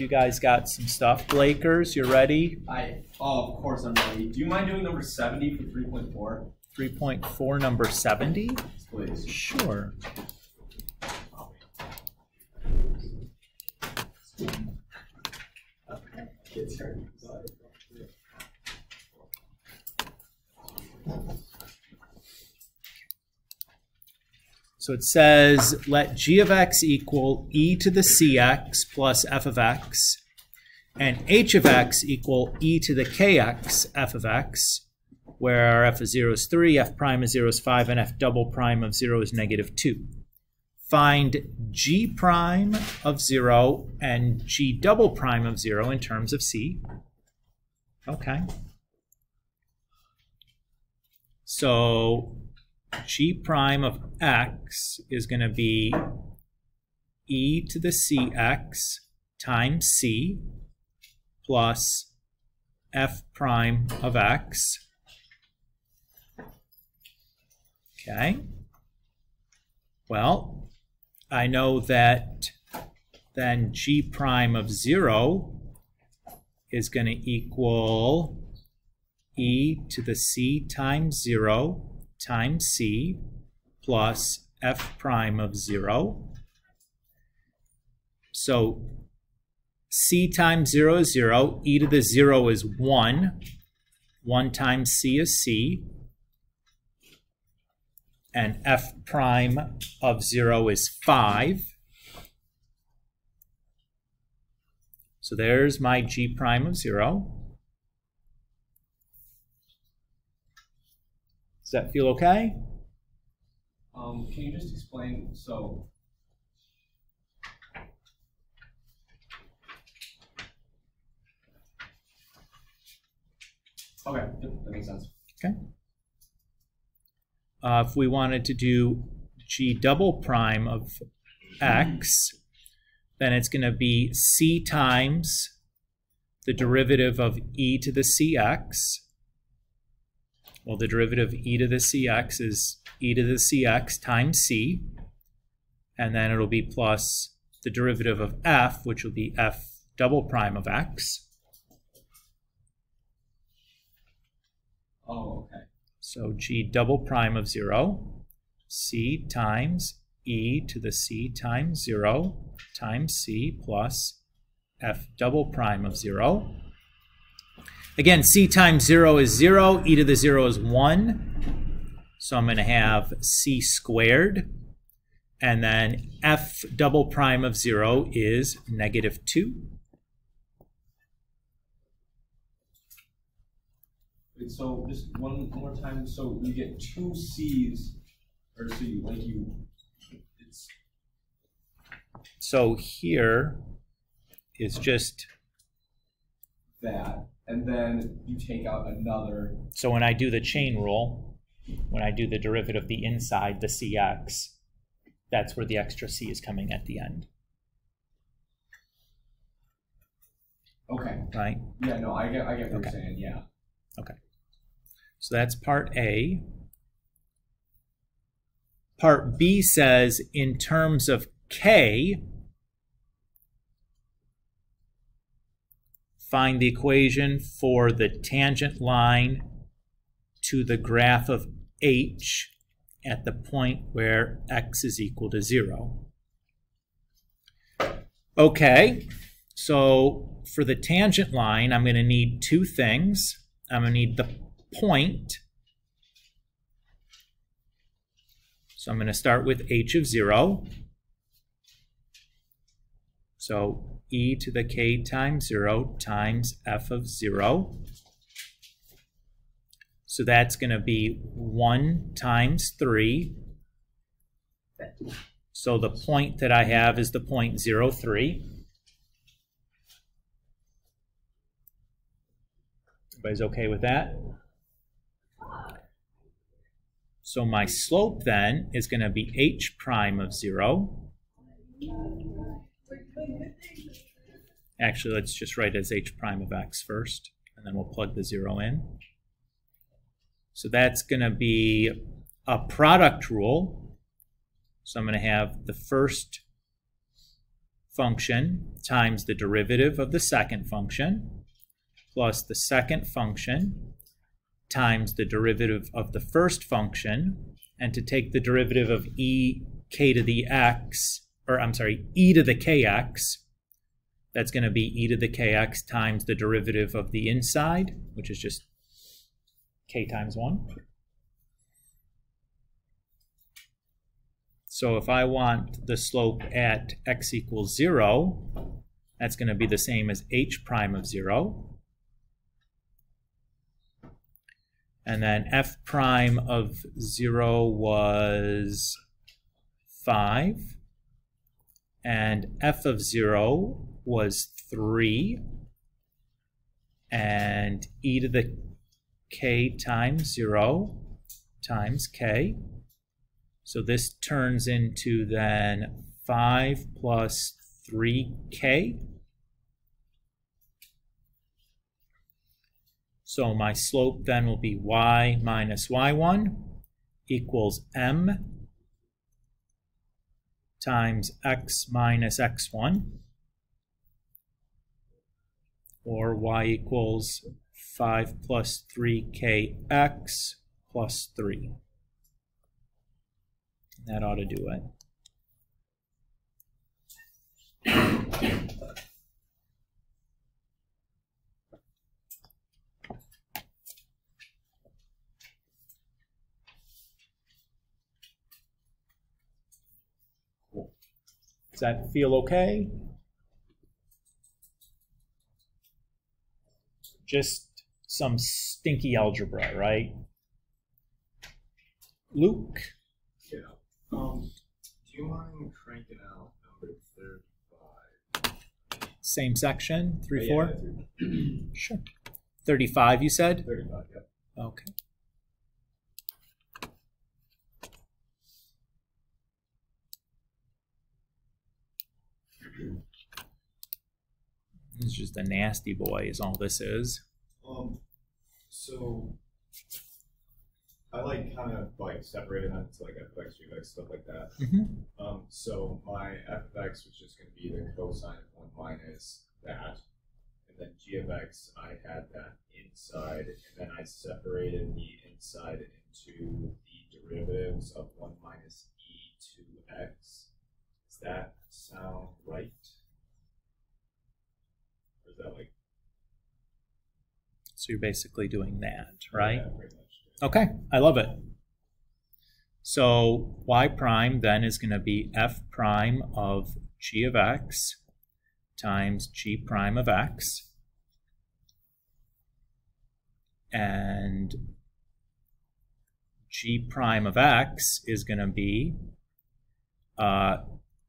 You guys got some stuff. Blakers, you ready? I, oh, of course I'm ready. Do you mind doing number 70 for 3.4? 3.4, number 70? Please. Sure. So it says let g of x equal e to the cx plus f of x, and h of x equal e to the kx f of x, where our f of 0 is 3, f prime of 0 is 5, and f double prime of 0 is negative 2. Find g prime of 0 and g double prime of 0 in terms of c. Okay. So g prime of x is going to be e to the cx times c plus f prime of x. Okay. Well, I know that then g prime of 0 is going to equal e to the c times 0 times c plus f prime of 0. So c times 0 is 0, e to the 0 is 1, 1 times c is c, and f prime of 0 is 5. So there's my g prime of 0. Does that feel okay? Um, can you just explain, so. Okay, that makes sense. Okay. Uh, if we wanted to do g double prime of x, then it's going to be c times the derivative of e to the cx. Well, the derivative of e to the cx is e to the cx times c. And then it'll be plus the derivative of f, which will be f double prime of x. Oh, okay. So g double prime of 0, c times e to the c times 0 times c plus f double prime of 0. Again, c times 0 is 0, e to the 0 is 1. So I'm going to have c squared. And then f double prime of 0 is negative 2. So just one more time, so you get two C's, or so you, like you, it's, So here is just, that, and then you take out another, so when I do the chain rule, when I do the derivative of the inside, the cx, that's where the extra c is coming at the end, okay, right? yeah, no, I get, I get what Okay. you're saying, yeah. Okay. So that's part A. Part B says in terms of K, find the equation for the tangent line to the graph of H at the point where x is equal to 0. Okay, so for the tangent line, I'm going to need two things. I'm going to need the point. So I'm going to start with h of 0. So e to the k times 0 times f of 0. So that's going to be 1 times 3. So the point that I have is the point 0, 3. Everybody's okay with that? So my slope then is going to be h prime of 0. Actually, let's just write it as h prime of x first, and then we'll plug the 0 in. So that's going to be a product rule. So I'm going to have the first function times the derivative of the second function plus the second function times the derivative of the first function, and to take the derivative of e k to the x, or I'm sorry, e to the kx, that's going to be e to the kx times the derivative of the inside, which is just k times 1. So if I want the slope at x equals 0, that's going to be the same as h prime of 0. And then f prime of 0 was 5. And f of 0 was 3. And e to the k times 0 times k. So this turns into then 5 plus 3k. So my slope then will be y minus y1 equals m times x minus x1 or y equals 5 plus 3kx plus 3. That ought to do it. Does that feel okay? Just some stinky algebra, right? Luke? Yeah. Um, do you mind cranking out number 35? Same section, 3 Yeah, 4? Sure. 35, you said? 35, yep. Okay. Is just a nasty boy, is all this is. Um, so I like kind of like separated that into like fx, gx, stuff like that. Mhm. Um, so my f of x, which is going to be the cosine of one minus that, and then g of x, I had that inside, and then I separated the inside into the derivatives of one minus e to x. That sound right? Or is that like So you're basically doing that, right? Yeah. Okay, I love it. So y prime then is going to be f prime of g of x times g prime of x. And g prime of x is going to be uh,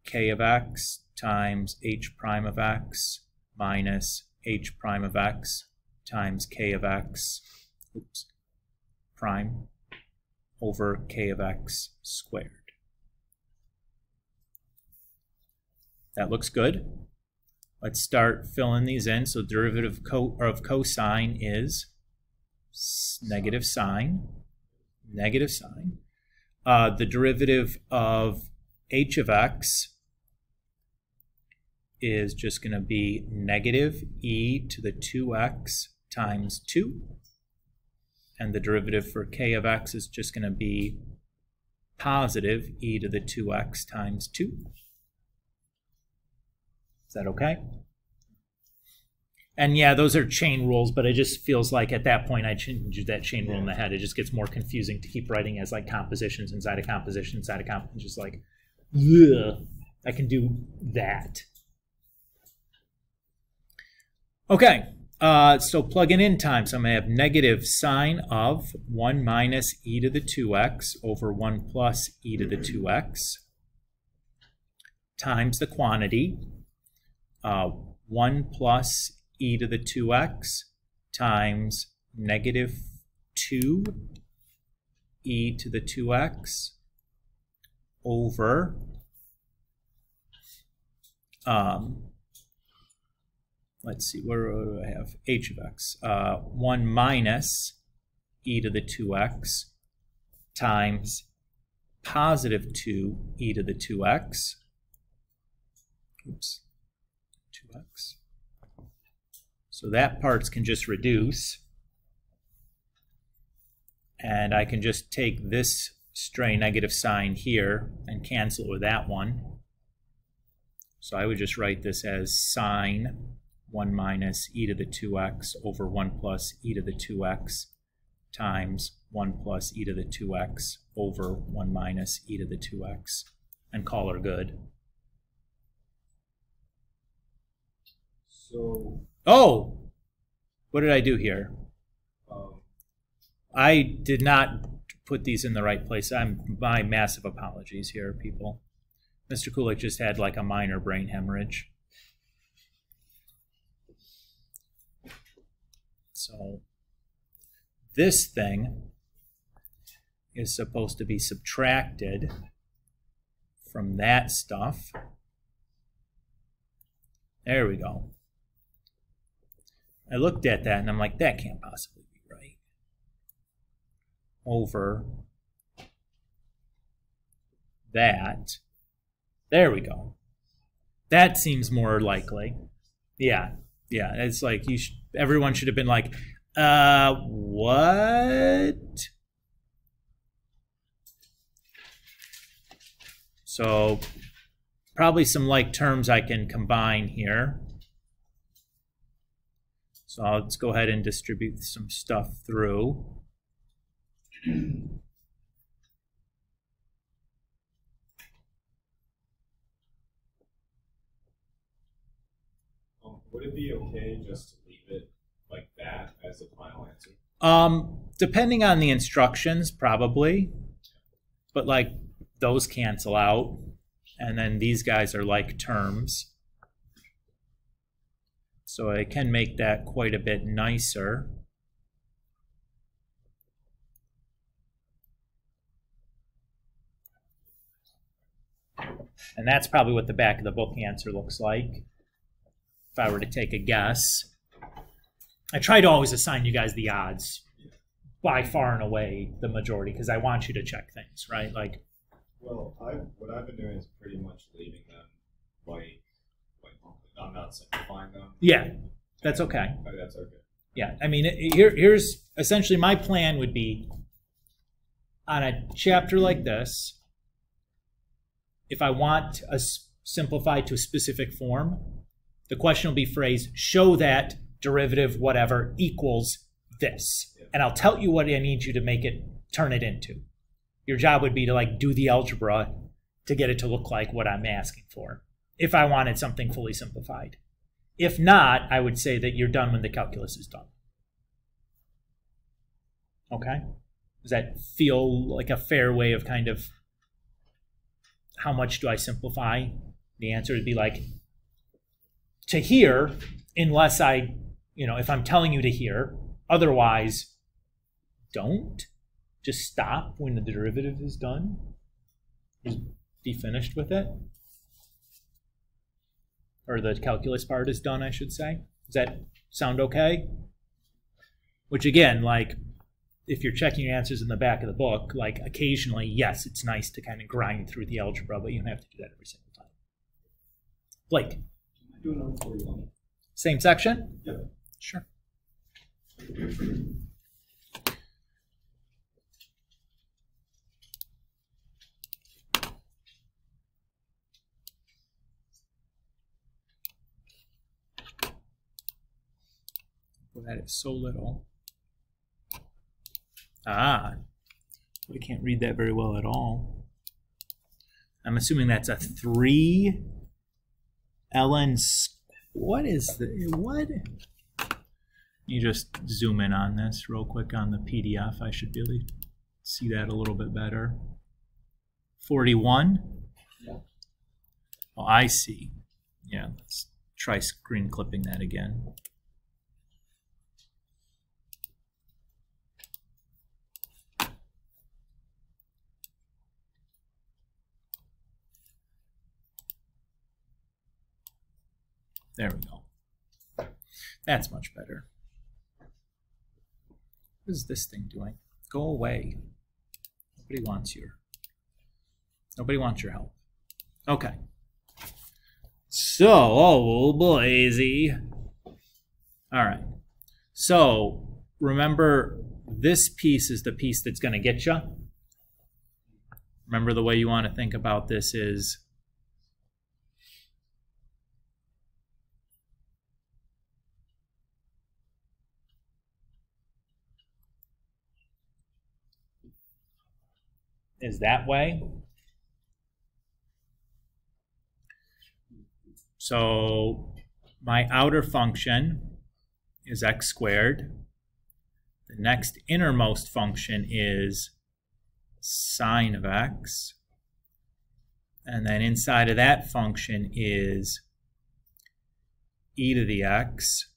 k of x times h prime of x minus h prime of x times k of x. Oops prime over k of x squared. That looks good. Let's start filling these in. So derivative of, co of cosine is negative sine, negative sine. Uh, the derivative of h of x is just going to be negative e to the 2x times 2 and the derivative for k of x is just going to be positive e to the 2x times 2. Is that okay? And yeah, those are chain rules, but it just feels like at that point I change that chain rule in the head. It just gets more confusing to keep writing as like compositions inside a composition inside a comp. Just like, ugh, I can do that. Okay, uh, so plugging in time, so I'm going to have negative sine of 1 minus e to the 2x over 1 plus e to the 2x times the quantity, uh, 1 plus e to the 2x times negative 2 e to the 2x over um, let's see, where do I have h of x? Uh, 1 minus e to the 2x times positive 2 e to the 2x. Oops, 2x. So that parts can just reduce. And I can just take this stray negative sign here and cancel it with that one. So I would just write this as sine 1 minus e to the 2x over 1 plus e to the 2x times 1 plus e to the 2x over 1 minus e to the 2x and call her good. So, Oh! What did I do here? um, I did not put these in the right place. I'm my massive apologies here, people. Mr. Kulick just had like a minor brain hemorrhage. So this thing is supposed to be subtracted from that stuff. There we go. I looked at that and I'm like, that can't possibly be right. Over that. There we go. That seems more likely. Yeah, yeah. It's like you. Sh- everyone should have been like, uh, what? So probably some like terms I can combine here. So let's go ahead and distribute some stuff through. would it be okay just like that as the final answer? Um, depending on the instructions, probably. But like those cancel out. And then these guys are like terms. So I can make that quite a bit nicer. And that's probably what the back of the book answer looks like. If I were to take a guess. I try to always assign you guys the odds by far and away the majority because I want you to check things, right? Like, Well, I what I've been doing is pretty much leaving them like like I'm not simplifying them. yeah, that's okay. Oh, that's okay. Yeah, I mean, it- here, here's essentially my plan would be on a chapter like this, if I want a s- simplified to a specific form, the question will be phrased, show that derivative whatever equals this. And I'll tell you what I need you to make it, turn it into. Your job would be to like do the algebra to get it to look like what I'm asking for, if I wanted something fully simplified. If not, I would say that you're done when the calculus is done. Okay? Does that feel like a fair way of kind of how much do I simplify? The answer would be like to here, unless I, you know, if I'm telling you to here. Otherwise, don't. Just stop when the derivative is done. Just be finished with it or the calculus part is done, I should say. Does that sound okay? Which again, like if you're checking your answers in the back of the book, like occasionally, yes, it's nice to kind of grind through the algebra, but you don't have to do that every single time. Blake, Do another forty-one. same section? Yep. Sure. Well, that is so little. Ah, I can't read that very well at all. I'm assuming that's a three ln. What is the what? You just zoom in on this real quick on the PDF. I should be able to see that a little bit better. Forty-one. Yeah. Oh, I see. Yeah, let's try screen clipping that again. There we go. That's much better. What is this thing doing? Go away. Nobody wants your. Nobody wants your help. Okay. So, oh boy, All right. So remember, this piece is the piece that's going to get you. Remember the way you want to think about this is is that way. So my outer function is x squared. The next innermost function is sine of x. And then inside of that function is e to the x.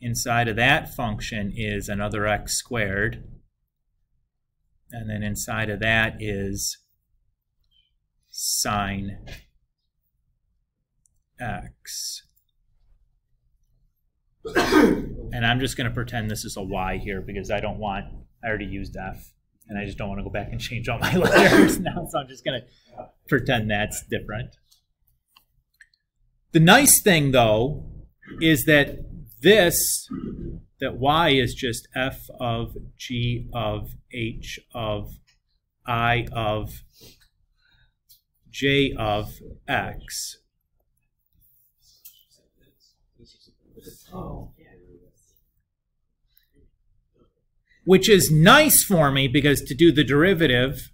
Inside of that function is another x squared. And then inside of that is sine x. and I'm just going to pretend this is a y here because I don't want, I already used f, and I just don't want to go back and change all my letters now, so I'm just going to pretend that's different. The nice thing, though, is that this that y is just f of g of h of i of j of x. Which is nice for me because to do the derivative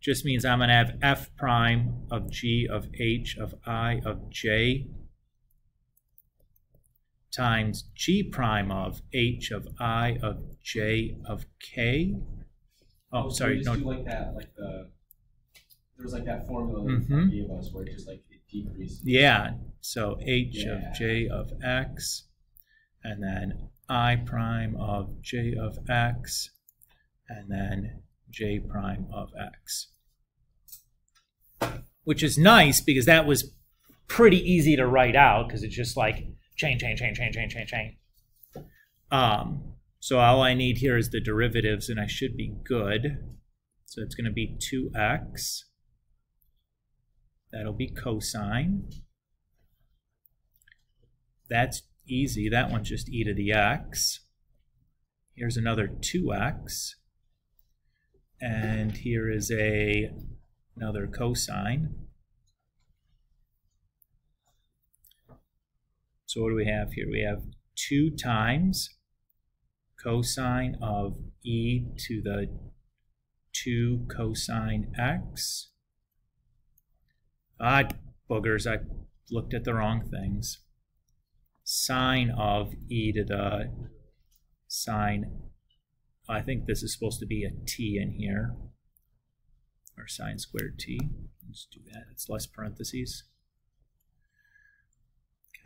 just means I'm going to have f prime of g of h of i of j times g prime of h of i of j of k. Oh, so sorry, we no. like that, like the there was like that formula that Mhm. you gave us where it just like it decreases. Yeah, so h Yeah. of j of x, and then i prime of j of x, and then j prime of x. Which is nice because that was pretty easy to write out because it's just like chain, chain, chain, chain, chain, chain, chain. Um, so all I need here is the derivatives and I should be good. So it's going to be 2x. That'll be cosine. That's easy. That one's just e to the x. Here's another 2x. And here is a another cosine. So what do we have here? We have 2 times cosine of e to the 2 cosine x. Ah, boogers, I looked at the wrong things. Sine of e to the sine, I think this is supposed to be a t in here, or sine squared t. Let's do that, it's less parentheses.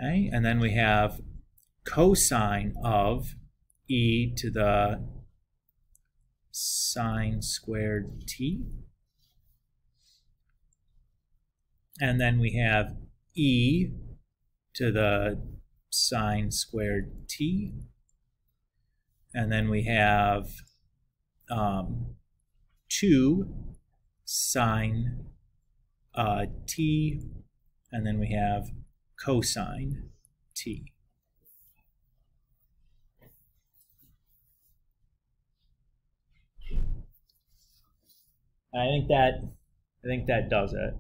Okay, and then we have cosine of e to the sine squared t. And then we have e to the sine squared t. And then we have um, 2 sine uh, t. And then we have cosine t. I think that I think that does it.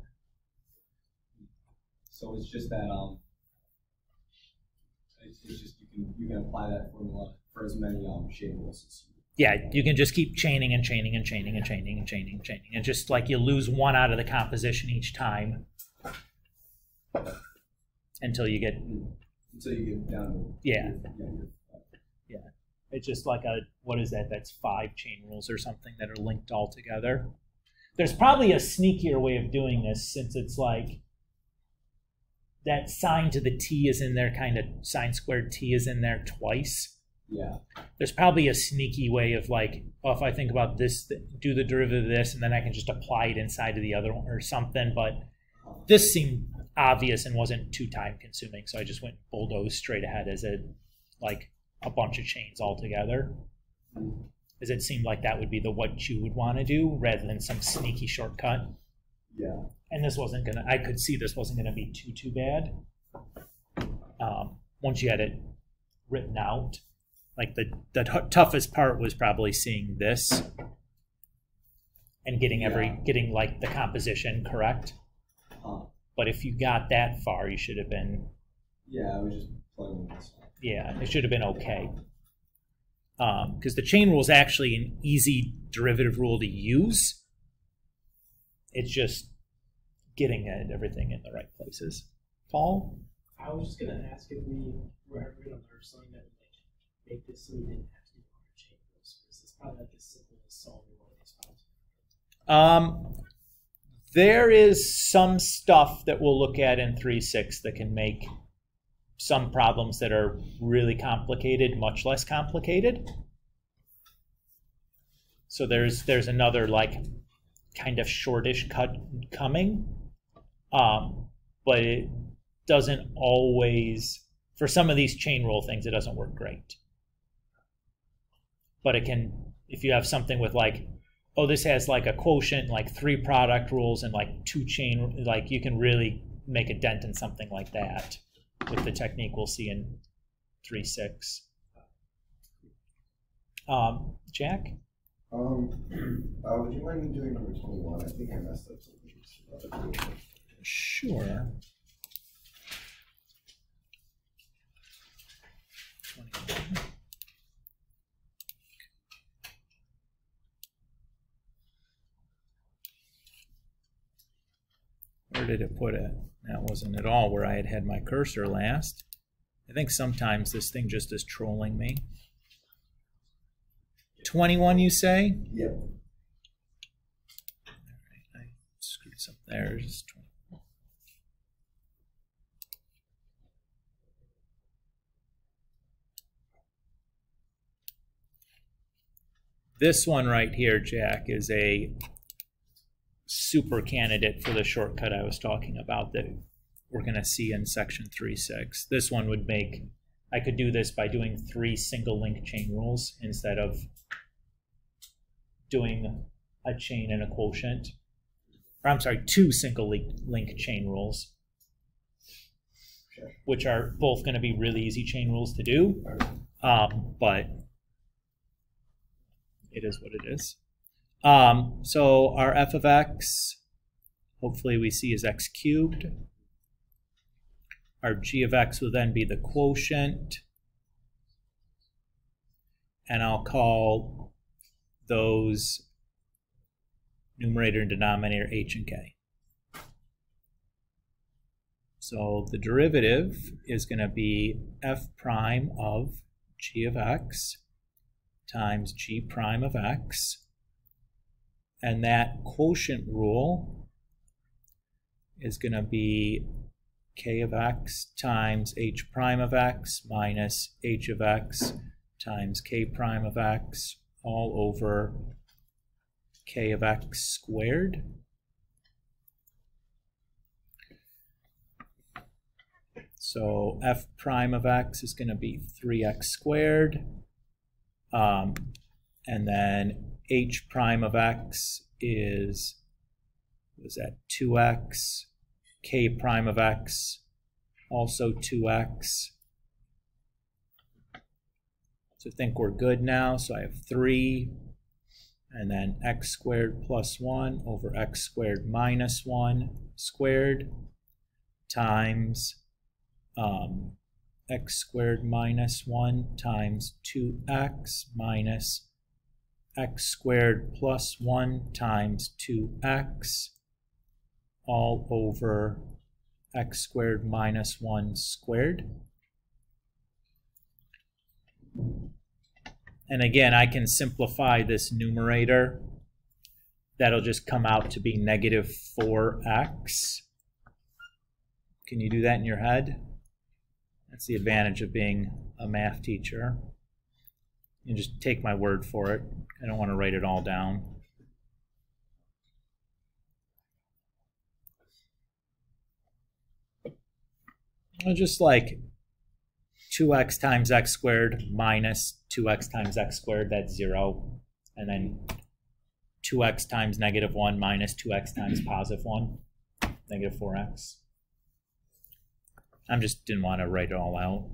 So it's just that um, it's, it's just you can you can apply that formula for as many um shape as you. Yeah, you can just keep chaining and chaining and chaining and chaining and chaining and chaining. And just like you lose one out of the composition each time until you get until you get down to Yeah. yeah, you're- it's just like a what is that? That's five chain rules or something that are linked all together. There's probably a sneakier way of doing this since it's like that sine to the t is in there, kind of sine squared t is in there twice. yeah. there's probably a sneaky way of like, oh, if I think about this, do the derivative of this, and then I can just apply it inside of the other one or something. But this seemed obvious and wasn't too time consuming, so I just went bulldoze straight ahead as a like a bunch of chains all together. As it seemed like that would be the what you would want to do rather than some sneaky shortcut. Yeah. and this wasn't gonna, I could see this wasn't gonna be too, too bad. Um, once you had it written out, like the, the toughest part was probably seeing this and getting every, Yeah. getting like the composition correct. Huh. But if you got that far, you should have been, Yeah, I was just playing with this. yeah, it should have been okay. Because the chain rule is actually an easy derivative rule to use. It's just getting it, everything in the right places. Paul? I was just gonna ask if we were ever gonna learn something that would like make this so we didn't have to do water chain rules. Because it's probably like as simple as solving one of these problems. Um, there is some stuff that we'll look at in 3.6 that can make some problems that are really complicated much less complicated. So there's there's another like kind of shortish cut coming, um, but it doesn't always for some of these chain rule things it doesn't work great. But it can if you have something with like oh, this has like a quotient, like three product rules and like two chain, like you can really make a dent in something like that with the technique we'll see in 3.6. Um, Jack? Um, uh, would you mind doing number twenty-one? I think I messed up something. Sure. Where did it put it? That wasn't at all where I had had my cursor last. I think sometimes this thing just is trolling me. 21, you say? Yep. All right, I screwed something there. Just 20. This one right here, Jack, is a super candidate for the shortcut I was talking about that we're going to see in section 3.6. This one would make, I could do this by doing three single link chain rules instead of doing a chain and a quotient. Or I'm sorry, two single link, link chain rules, which are both going to be really easy chain rules to do. Um, but it is what it is. Um, so our f of x, hopefully we see is x cubed. Our g of x will then be the quotient. And I'll call those numerator and denominator h and k. So the derivative is going to be f prime of g of x times g prime of x. And that quotient rule is going to be k of x times h prime of x minus h of x times k prime of x all over k of x squared. So f prime of x is going to be 3x squared. Um, and then h prime of x is, was that 2x? k prime of x, also 2x. So I think we're good now. So I have 3, and then x squared plus 1 over x squared minus 1 squared times um, x squared minus 1 times 2x minus x squared plus 1 times 2x all over x squared minus 1 squared. And again, I can simplify this numerator. That'll just come out to be negative 4x. Can you do that in your head? That's the advantage of being a math teacher. You just take my word for it. I don't want to write it all down. Well, just like 2x times x squared minus 2x times x squared, that's 0. And then 2x times negative 1 minus 2x times positive 1. negative 4x. I'm just didn't want to write it all out.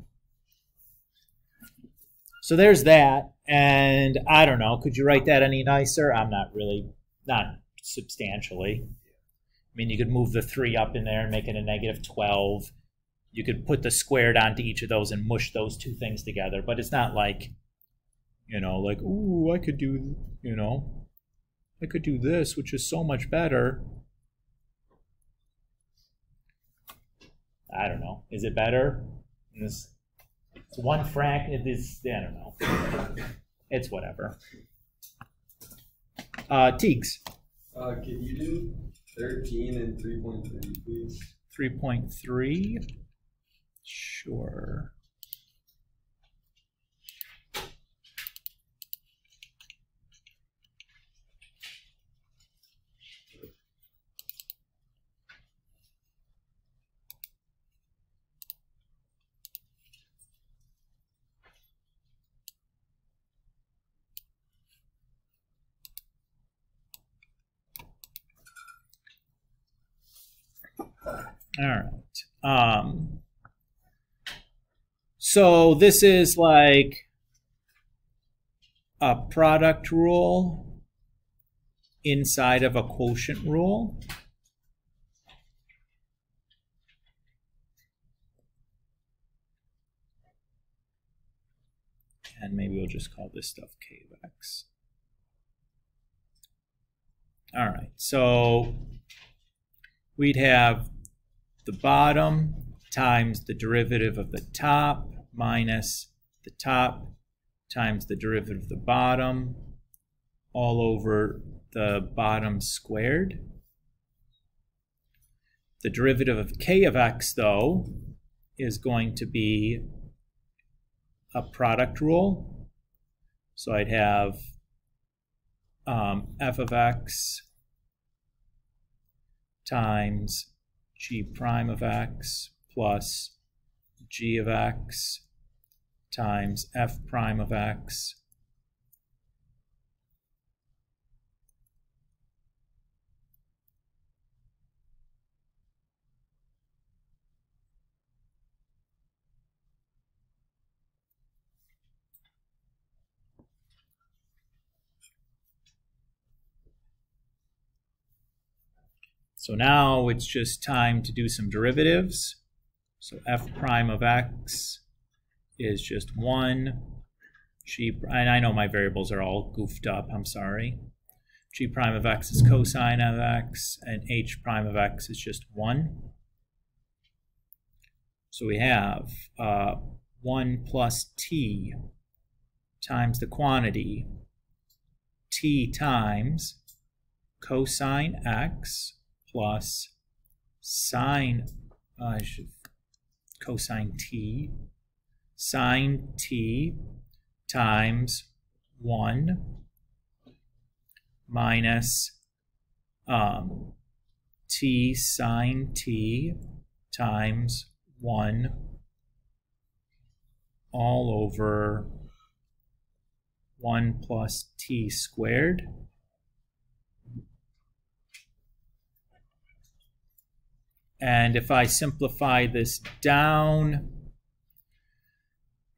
So there's that. And I don't know, could you write that any nicer? I'm not really, not substantially. I mean, you could move the 3 up in there and make it a negative 12. You could put the squared onto each of those and mush those two things together. But it's not like, you know, like, ooh, I could do, you know, I could do this, which is so much better. I don't know. Is it better? It's, it's one frac. It is. I don't know. It's whatever. Uh, Teeks. Uh, can you do thirteen and three point three, please? Three point three. Sure. All right. Um, so this is like a product rule inside of a quotient rule. And maybe we'll just call this stuff k of x. All right, so we'd have the bottom times the derivative of the top minus the top times the derivative of the bottom all over the bottom squared. The derivative of k of x, though, is going to be a product rule. So I'd have um, f of x times g prime of x plus g of x times f prime of x So now it's just time to do some derivatives. So f prime of x is just 1. G, and I know my variables are all goofed up, I'm sorry. g prime of x is cosine of x, and h prime of x is just 1. So we have uh, 1 plus t times the quantity t times cosine x plus sine, uh, I should cosine t, sine t times 1 minus um, t sine t times 1 all over 1 plus t squared And if I simplify this down,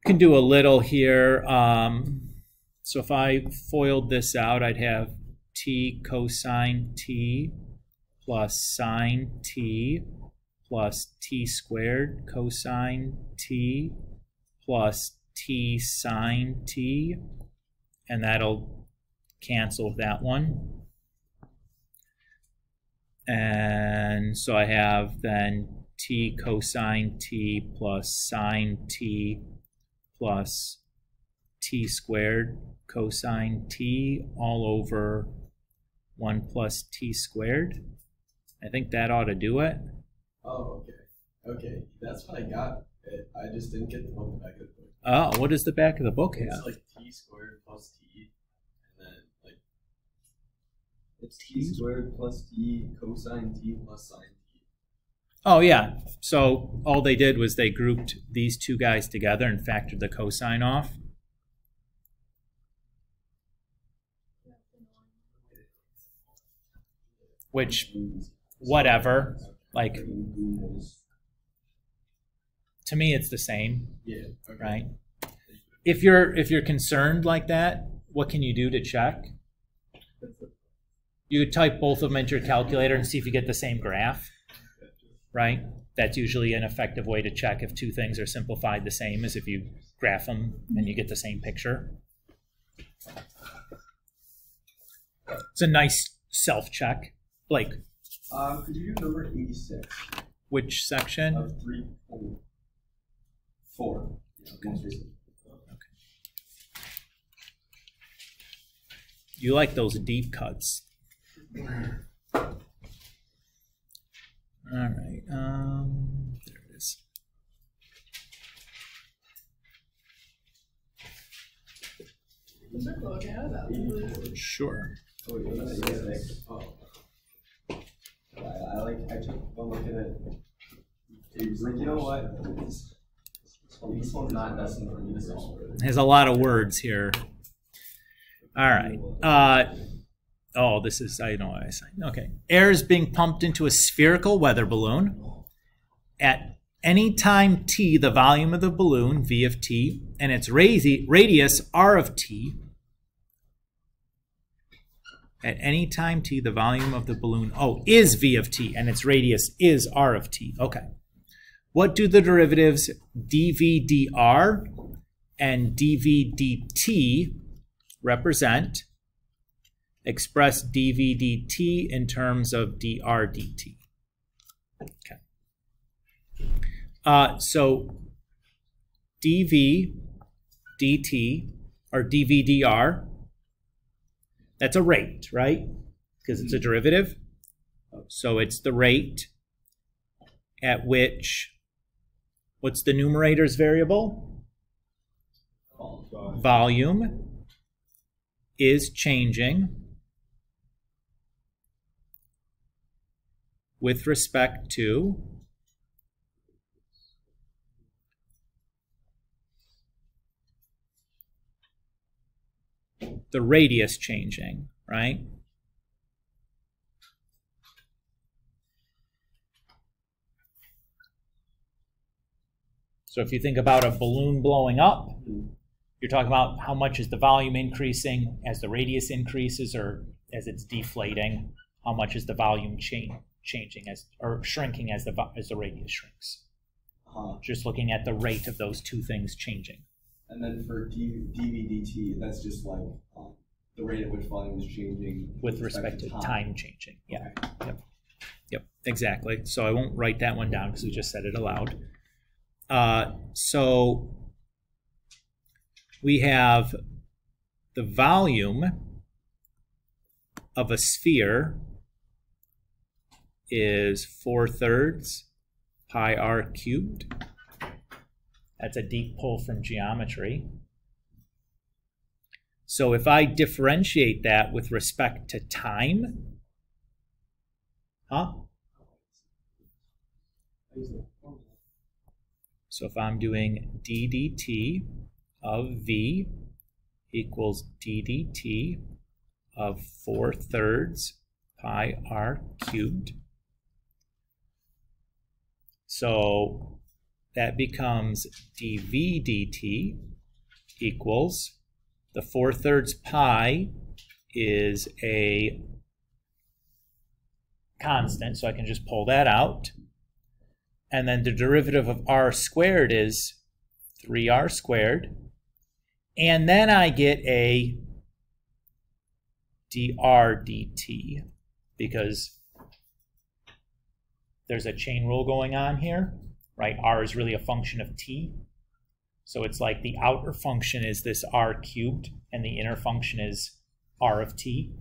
can do a little here. Um, so if I foiled this out, I'd have t cosine t plus sine t plus t squared cosine t plus t sine t, and that'll cancel that one. And so I have then t cosine t plus sine t plus t squared cosine t all over 1 plus t squared. I think that ought to do it. Oh, okay. Okay, that's what I got. I just didn't get the one back of the book. Oh, what does the back of the book have? It's like t squared plus t, and then like it's t squared plus t cosine t plus sine t. Oh, yeah. So all they did was they grouped these two guys together and factored the cosine off. Which, whatever. Like to me, it's the same, Yeah. Okay. right? If you're if you're concerned like that, what can you do to check? You could type both of them into your calculator and see if you get the same graph, right? That's usually an effective way to check if two things are simplified the same as if you graph them and you get the same picture. It's a nice self check. Blake, Uh, could you do number eighty-six which section? of four? Recent. You like those deep cuts. All right. Um, there it is. Sure. Oh, wait, what did I say? Oh. I, I like, I took one look at it. It's like, you know what? This one- this one's not destined for me to solve. There's a lot of words here. All right. Uh, oh, this is, I know I say, Okay. Air is being pumped into a spherical weather balloon. At any time t, the volume of the balloon, v of t, and its radius, r of t. At any time t, the volume of the balloon, oh, is v of t, and its radius is r of t. Okay. What do the derivatives dv dr and dv dt represent? Express dv dt in terms of dr dt. Okay. Uh, so dv dt or dv dr, that's a rate, right? Because it's a derivative. So it's the rate at which, what's the numerator's variable? Volume is changing with respect to the radius changing, right? So if you think about a balloon blowing up, you're talking about how much is the volume increasing as the radius increases or as it's deflating, how much is the volume cha- changing as or shrinking as the as the radius shrinks. Uh-huh. Just looking at the rate of those two things changing. And then for D, DVDT, that's just like, um, the rate at which volume is changing. with respect to time changing. Yeah. Yep. Yep. Exactly. So I won't write that one down because we just said it aloud. Uh, so we have the volume of a sphere is four thirds pi r cubed. That's a deep pull from geometry. So if I differentiate that with respect to time, huh? So if I'm doing ddt of v equals ddt of 4 thirds pi r cubed. So that becomes dv dt equals the 4 thirds pi is a constant, so I can just pull that out. And then the derivative of r squared is 3r squared. And then I get a dr dt because there's a chain rule going on here, right? r is really a function of t. So it's like the outer function is this r cubed and the inner function is r of t.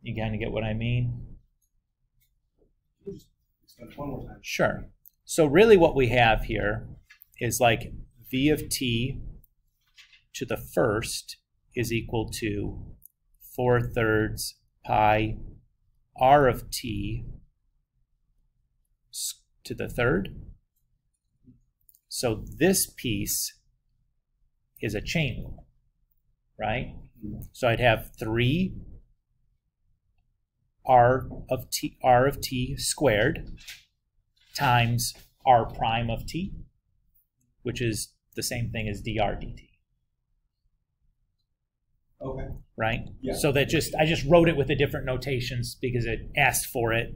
You kind of get what I mean? Sure. So really what we have here is like v of t to the first is equal to 4 thirds pi r of t to the third. So this piece is a chain rule, right? So I'd have 3 r of t r of t squared times r prime of t, which is the same thing as dr dt, Okay. Right? Yeah. So that just I just wrote it with the different notations because it asked for it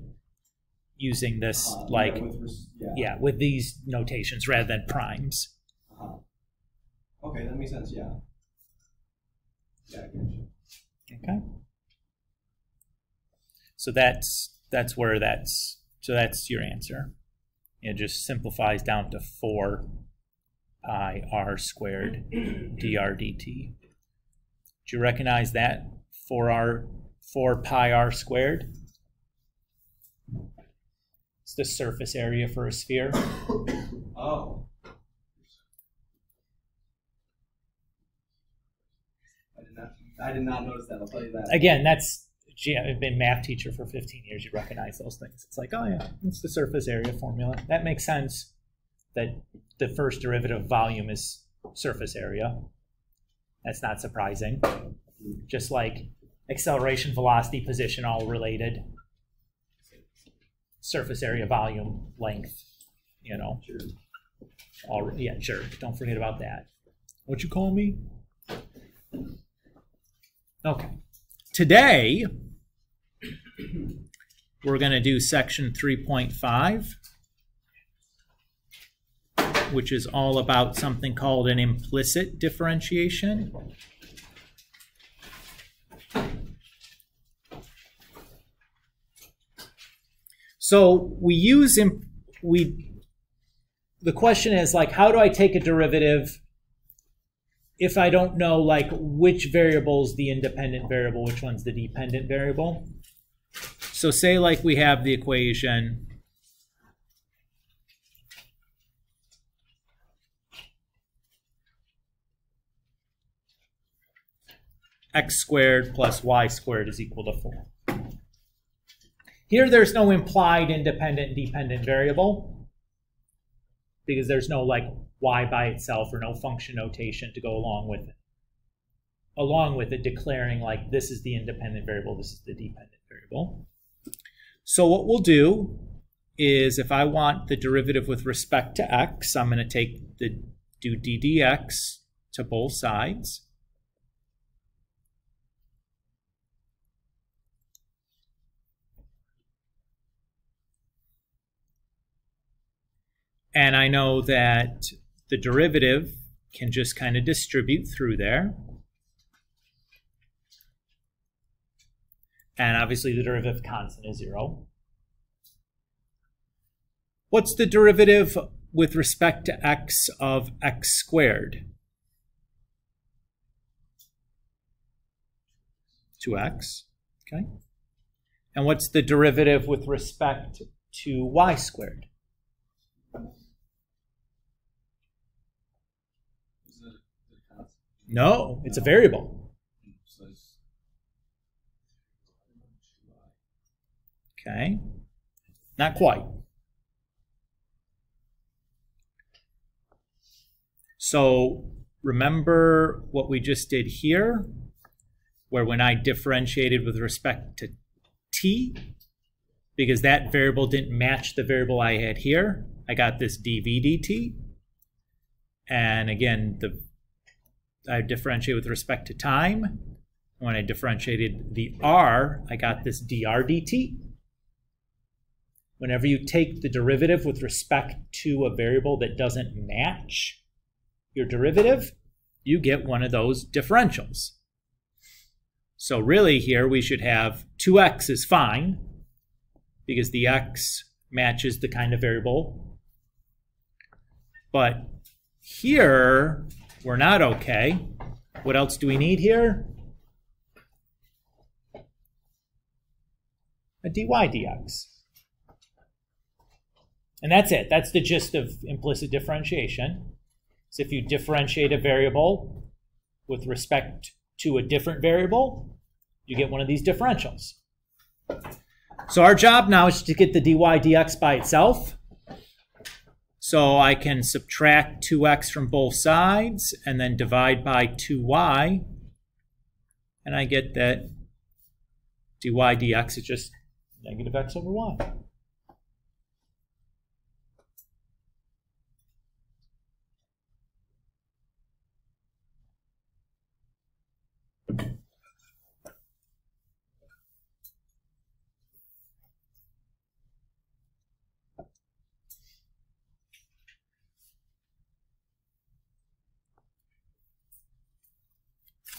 using this Uh, like yeah, with yeah. yeah with these notations rather than primes. Uh-huh. Okay, that makes sense. Yeah. Yeah, I. Okay. So that's that's where that's so that's your answer. It just simplifies down to four pi r squared dr dt. Do you recognize that? Four r four pi r squared. It's the surface area for a sphere. Oh. I did not. I did not notice that. I'll tell you that. Again, that's gee, I've been math teacher for 15 years. You recognize those things. It's like, oh yeah, it's the surface area formula. That makes sense. That the first derivative of volume is surface area. That's not surprising. Just like acceleration, velocity, position, all related. Surface area, volume, length. You know, all yeah, sure. Don't forget about that. What you call me? Okay. Today, we're going to do section 3.5, which is all about something called an implicit differentiation. So we use we the question is like how do I take a derivative if I don't know like which variable is the independent variable, which one's the dependent variable. So say like we have the equation x squared plus y squared is equal to 4. Here there's no implied independent dependent variable because there's no like y by itself or no function notation to go along with it. Along with it declaring like this is the independent variable, this is the dependent variable. So what we'll do is if I want the derivative with respect to x, I'm going to take the do d dx to both sides. And I know that the derivative can just kind of distribute through there. And obviously the derivative constant is zero. What's the derivative with respect to x of x squared? 2x, okay? And what's the derivative with respect to y squared? Is it the constant? No, it's a variable. Okay. Not quite. So remember what we just did here, where when I differentiated with respect to t, because that variable didn't match the variable I had here, I got this dv dt. And again, the I differentiate with respect to time. When I differentiated the r, I got this dr dt. Whenever you take the derivative with respect to a variable that doesn't match your derivative, you get one of those differentials. So really here we should have 2x is fine because the x matches the kind of variable. But here we're not okay. What else do we need here? A dy dx. And that's it. That's the gist of implicit differentiation. So if you differentiate a variable with respect to a different variable, you get one of these differentials. So our job now is to get the dy dx by itself. So I can subtract 2x from both sides and then divide by 2y. And I get that dy dx is just negative x over y.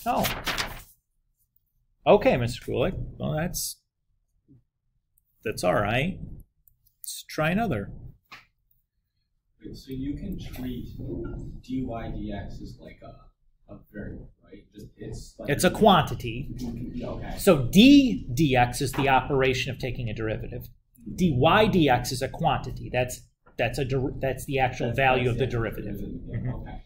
Oh. Okay, Mr. Kulick. Well, that's that's all right. Let's try another. Wait, So you can treat dy dx as like a, a variable, right? Just, it's like. It's a quantity. You can- yeah, Okay. So d dx is the operation of taking a derivative. dy dx is a quantity. That's that's a der- that's the actual That's- value of the it. derivative. Yeah, Mhm. Okay.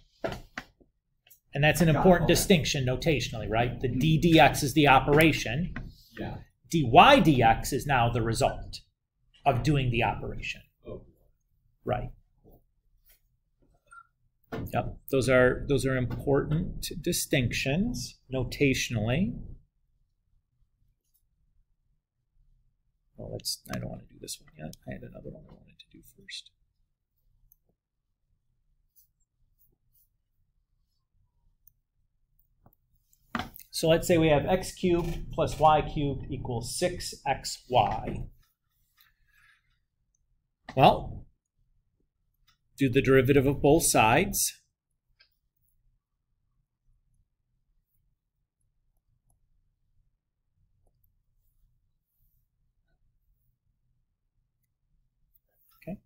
And that's an Got important distinction notationally, right? The d dx is the operation. Yeah. dy dx is now the result of doing the operation. Oh. Right. Yep, those are those are important distinctions notationally. Well, let's. I don't want to do this one yet. I had another one I wanted to do first. So let's say we have x cubed plus y cubed equals 6xy. Well, do the derivative of both sides. Okay.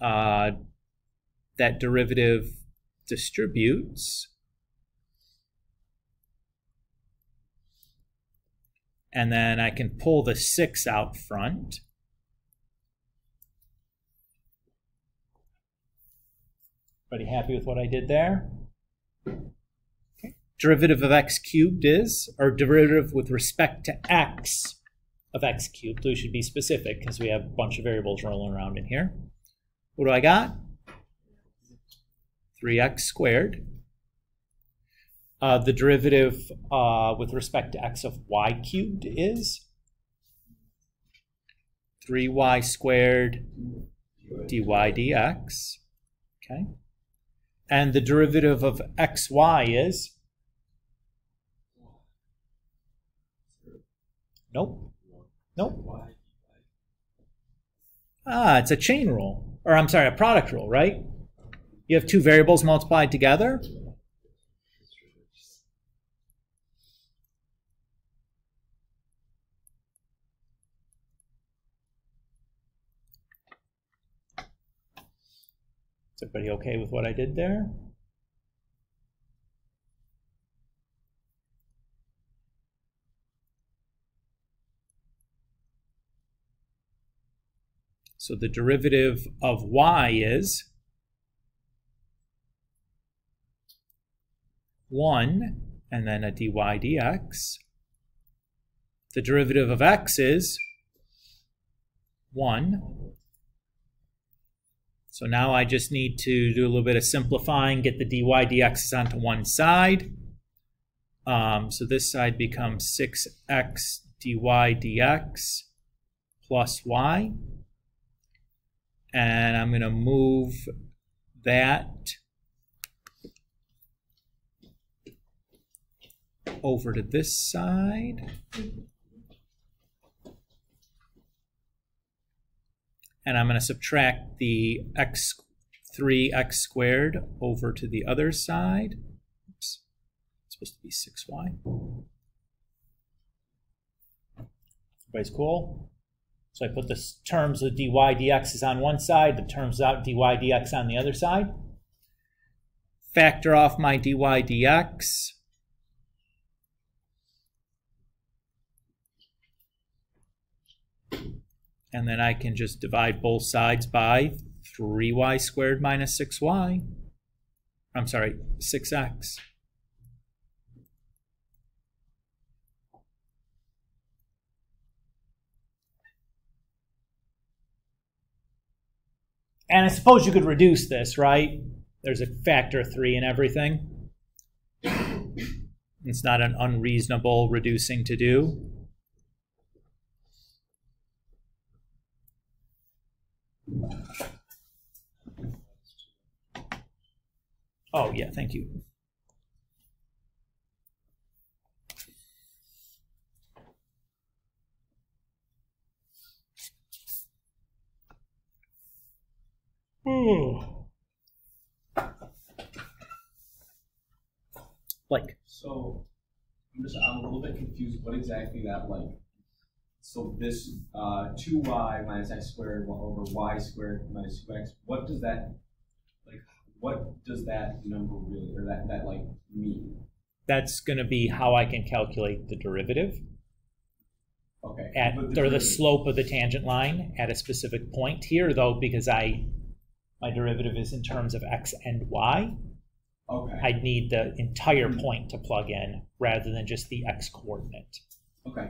Uh, that derivative distributes. And then I can pull the 6 out front. Everybody happy with what I did there? Okay. Derivative of x cubed is, or derivative with respect to x of x cubed. We should be specific because we have a bunch of variables rolling around in here. What do I got? 3x squared. Uh, the derivative uh, with respect to x of y cubed is 3y squared dy dx. Okay. And the derivative of xy is? Nope. Nope. Ah, it's a chain rule. Or I'm sorry, a product rule, right? You have two variables multiplied together. Is everybody okay with what I did there? So the derivative of y is 1 and then a dy dx. The derivative of x is 1 so now I just need to do a little bit of simplifying, get the dy dx onto one side. Um, so this side becomes 6x dy dx plus y. And I'm going to move that over to this side. And I'm going to subtract the x 3x squared over to the other side. Oops, it's supposed to be 6y. Everybody's cool? So I put the terms of dy dx is on one side, the terms out dy dx on the other side. Factor off my dy dx. And then I can just divide both sides by 3y squared minus 6y. I'm sorry, 6x. And I suppose you could reduce this, right? There's a factor of 3 in everything. It's not an unreasonable reducing to do. Oh, yeah, thank you. Like, So, I'm just, I'm a little bit confused, what exactly that like, so this, uh, two y minus x squared over y squared minus two x, what does that, what does that number really, or that, that like mean? that's going to be how I can calculate the derivative Okay. at but or the slope of the tangent line at a specific point here, though, because I my derivative is in terms of x and y. Okay, I'd need the entire point to plug in rather than just the x coordinate. okay,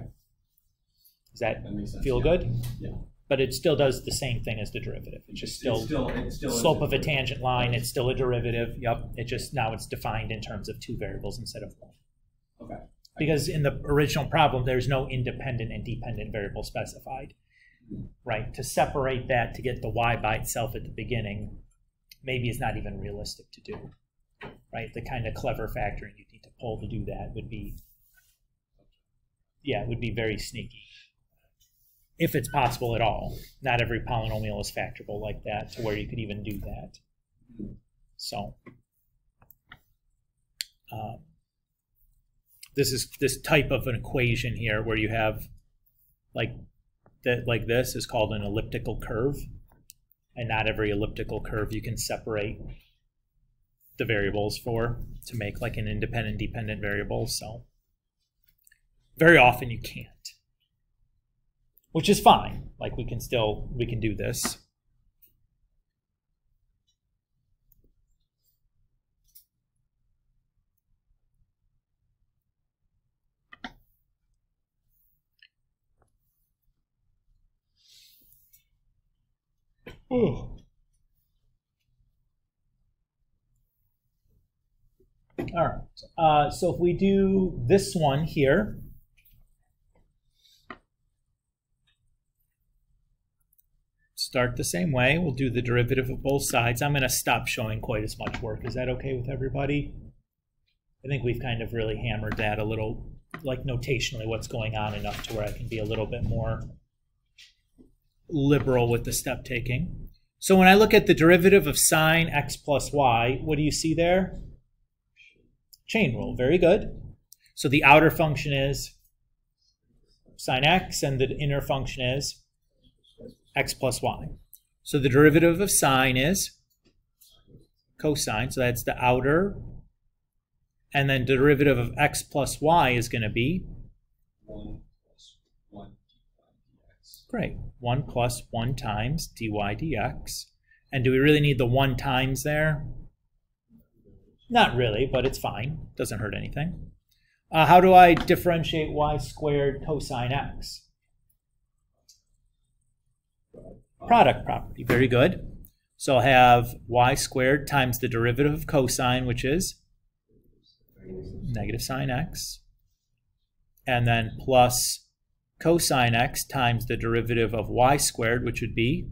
Does that that sense. feel yeah. good? Yeah. But it still does the same thing as the derivative. It's just still It's still, it's still. slope of a tangent line. It's still a derivative. Yep. It just now it's defined in terms of two variables instead of one. Okay. Because in the original problem, there's no independent and dependent variable specified. Right? To separate that to get the y by itself at the beginning, maybe is not even realistic to do. Right? The kind of clever factoring you need to pull to do that would be, yeah, would be very sneaky. If it's possible at all. Not every polynomial is factorable like that to where you could even do that. So, um, this is this type of an equation here where you have like that like this is called an elliptical curve and not every elliptical curve you can separate the variables for to make like an independent dependent variable so very often you can't which is fine like we can still we can do this Ooh. All right. Uh, so if we do this one here, start the same way. We'll do the derivative of both sides. I'm going to stop showing quite as much work. Is that okay with everybody? I think we've kind of really hammered that a little, like notationally, what's going on enough to where I can be a little bit more liberal with the step taking. So when I look at the derivative of sine x plus y, what do you see there? Chain rule, very good. So the outer function is sine x and the inner function is x plus y. So the derivative of sine is cosine, so that's the outer. And then derivative of x plus y is going to be, One plus one dx. great, 1 plus 1 times dy dx. And do we really need the 1 times there? Not really, but it's fine. Doesn't hurt anything. Uh, how do I differentiate y squared cosine x? Product property. Very good. So I'll have y squared times the derivative of cosine, which is negative sine x. And then plus cosine x times the derivative of y squared, which would be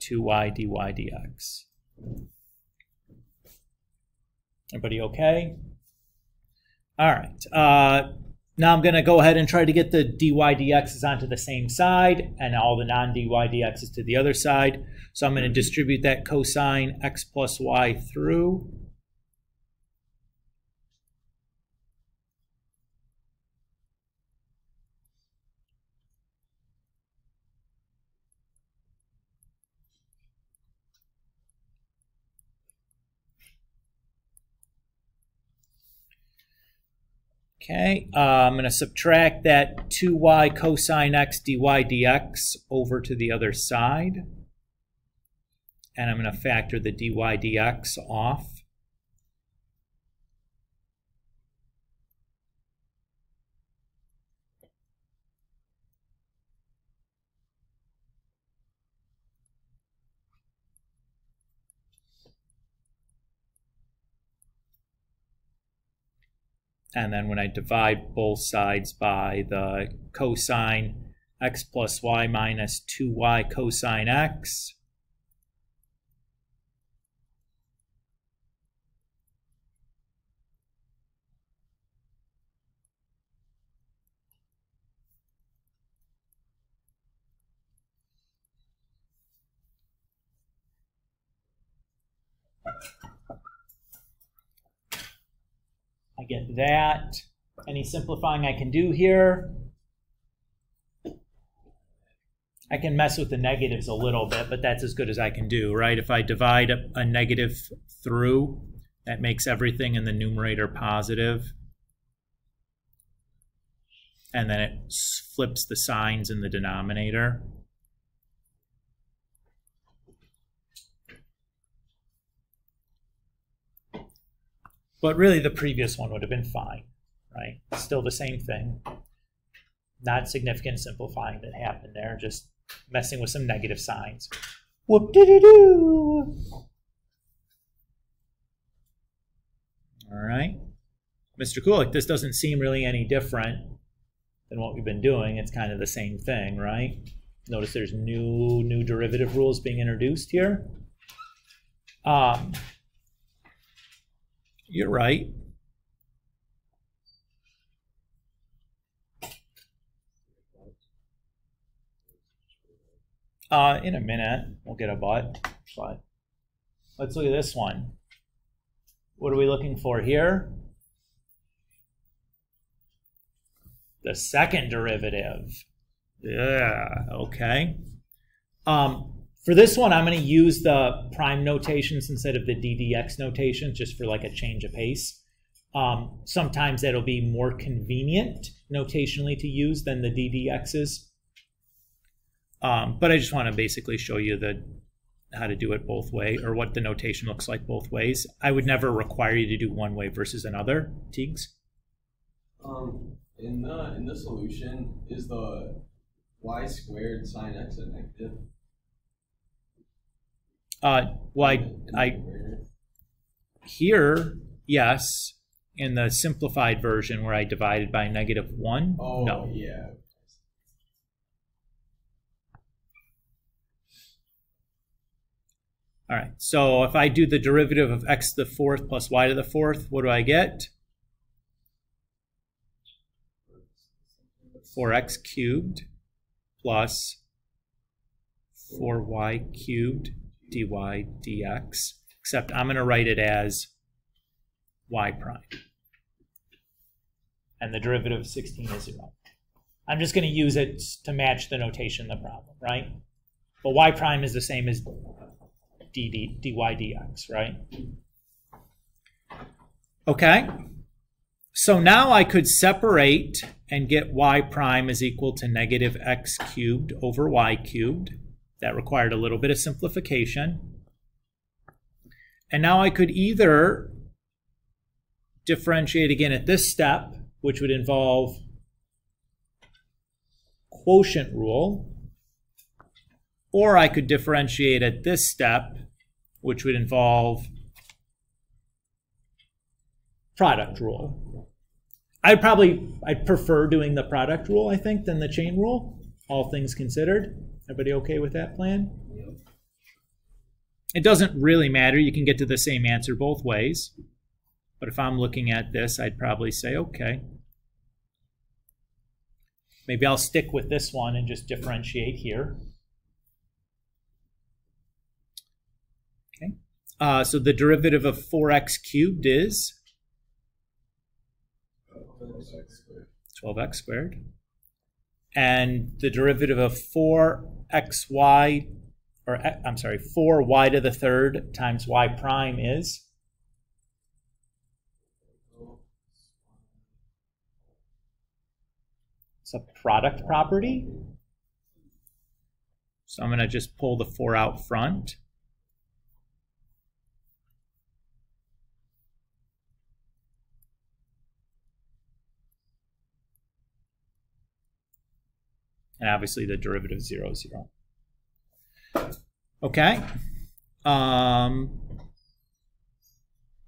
2y dy dx. Everybody okay? All right. Uh, now I'm going to go ahead and try to get the dy dx's onto the same side and all the non-dy dx's to the other side. So I'm going to distribute that cosine x plus y through. Okay, uh, I'm going to subtract that 2y cosine x dy dx over to the other side. And I'm going to factor the dy dx off. And then when I divide both sides by the cosine x plus y minus 2y cosine x, get that. Any simplifying I can do here? I can mess with the negatives a little bit, but that's as good as I can do, right? If I divide a, a negative through, that makes everything in the numerator positive. And then it flips the signs in the denominator. But really, the previous one would have been fine, right? Still the same thing. Not significant simplifying that happened there, just messing with some negative signs. Whoop dee doo doo. All right. Mr. Kulick, this doesn't seem really any different than what we've been doing. It's kind of the same thing, right? Notice there's new new derivative rules being introduced here. Um, you're right. Uh, in a minute, we'll get a but. But let's look at this one. What are we looking for here? The second derivative. Yeah, okay. Um, for this one, I'm going to use the prime notations instead of the ddx notations just for like a change of pace. Um, sometimes that'll be more convenient notationally to use than the ddx's. Um, but I just want to basically show you the how to do it both way or what the notation looks like both ways. I would never require you to do one way versus another. Teagues? Um, in the in the solution, is the y squared sine x a negative? Uh, well, I, I here, yes. In the simplified version where I divided by negative one, Oh, no. yeah. All right, so if I do the derivative of x to the fourth plus y to the fourth, what do I get? 4x cubed plus 4y cubed dy dx, except I'm going to write it as y prime. And the derivative of 16 is 0. I'm just going to use it to match the notation of the problem, right? But y prime is the same as d, d, dy dx, right? Okay. So now I could separate and get y prime is equal to negative x cubed over y cubed. That required a little bit of simplification. And now I could either differentiate again at this step, which would involve quotient rule, or I could differentiate at this step, which would involve product rule. I'd probably, I'd prefer doing the product rule, I think, than the chain rule, all things considered. Everybody okay with that plan? It doesn't really matter. You can get to the same answer both ways. But if I'm looking at this, I'd probably say, okay. Maybe I'll stick with this one and just differentiate here. Okay. Uh, so the derivative of 4x cubed is 12x squared. And the derivative of 4xy, or I'm sorry, 4y to the third times y prime is? It's a product property. So I'm going to just pull the 4 out front. And obviously the derivative 0 is 0. Okay. Um,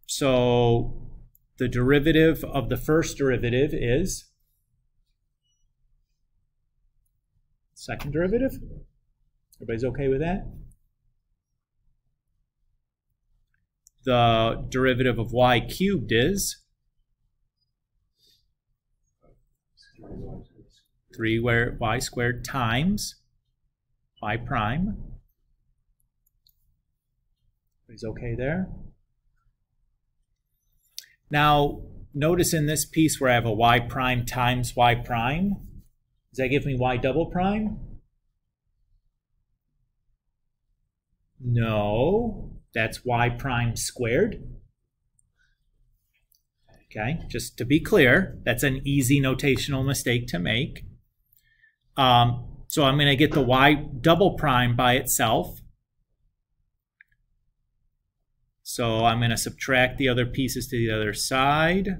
so the derivative of the first derivative is second derivative. Everybody's okay with that? The derivative of y cubed is 3 where y squared times y prime. Is okay there? Now, notice in this piece where I have a y prime times y prime, does that give me y double prime? No, that's y prime squared. Okay, just to be clear, that's an easy notational mistake to make. Um, so I'm going to get the y double prime by itself. So I'm going to subtract the other pieces to the other side.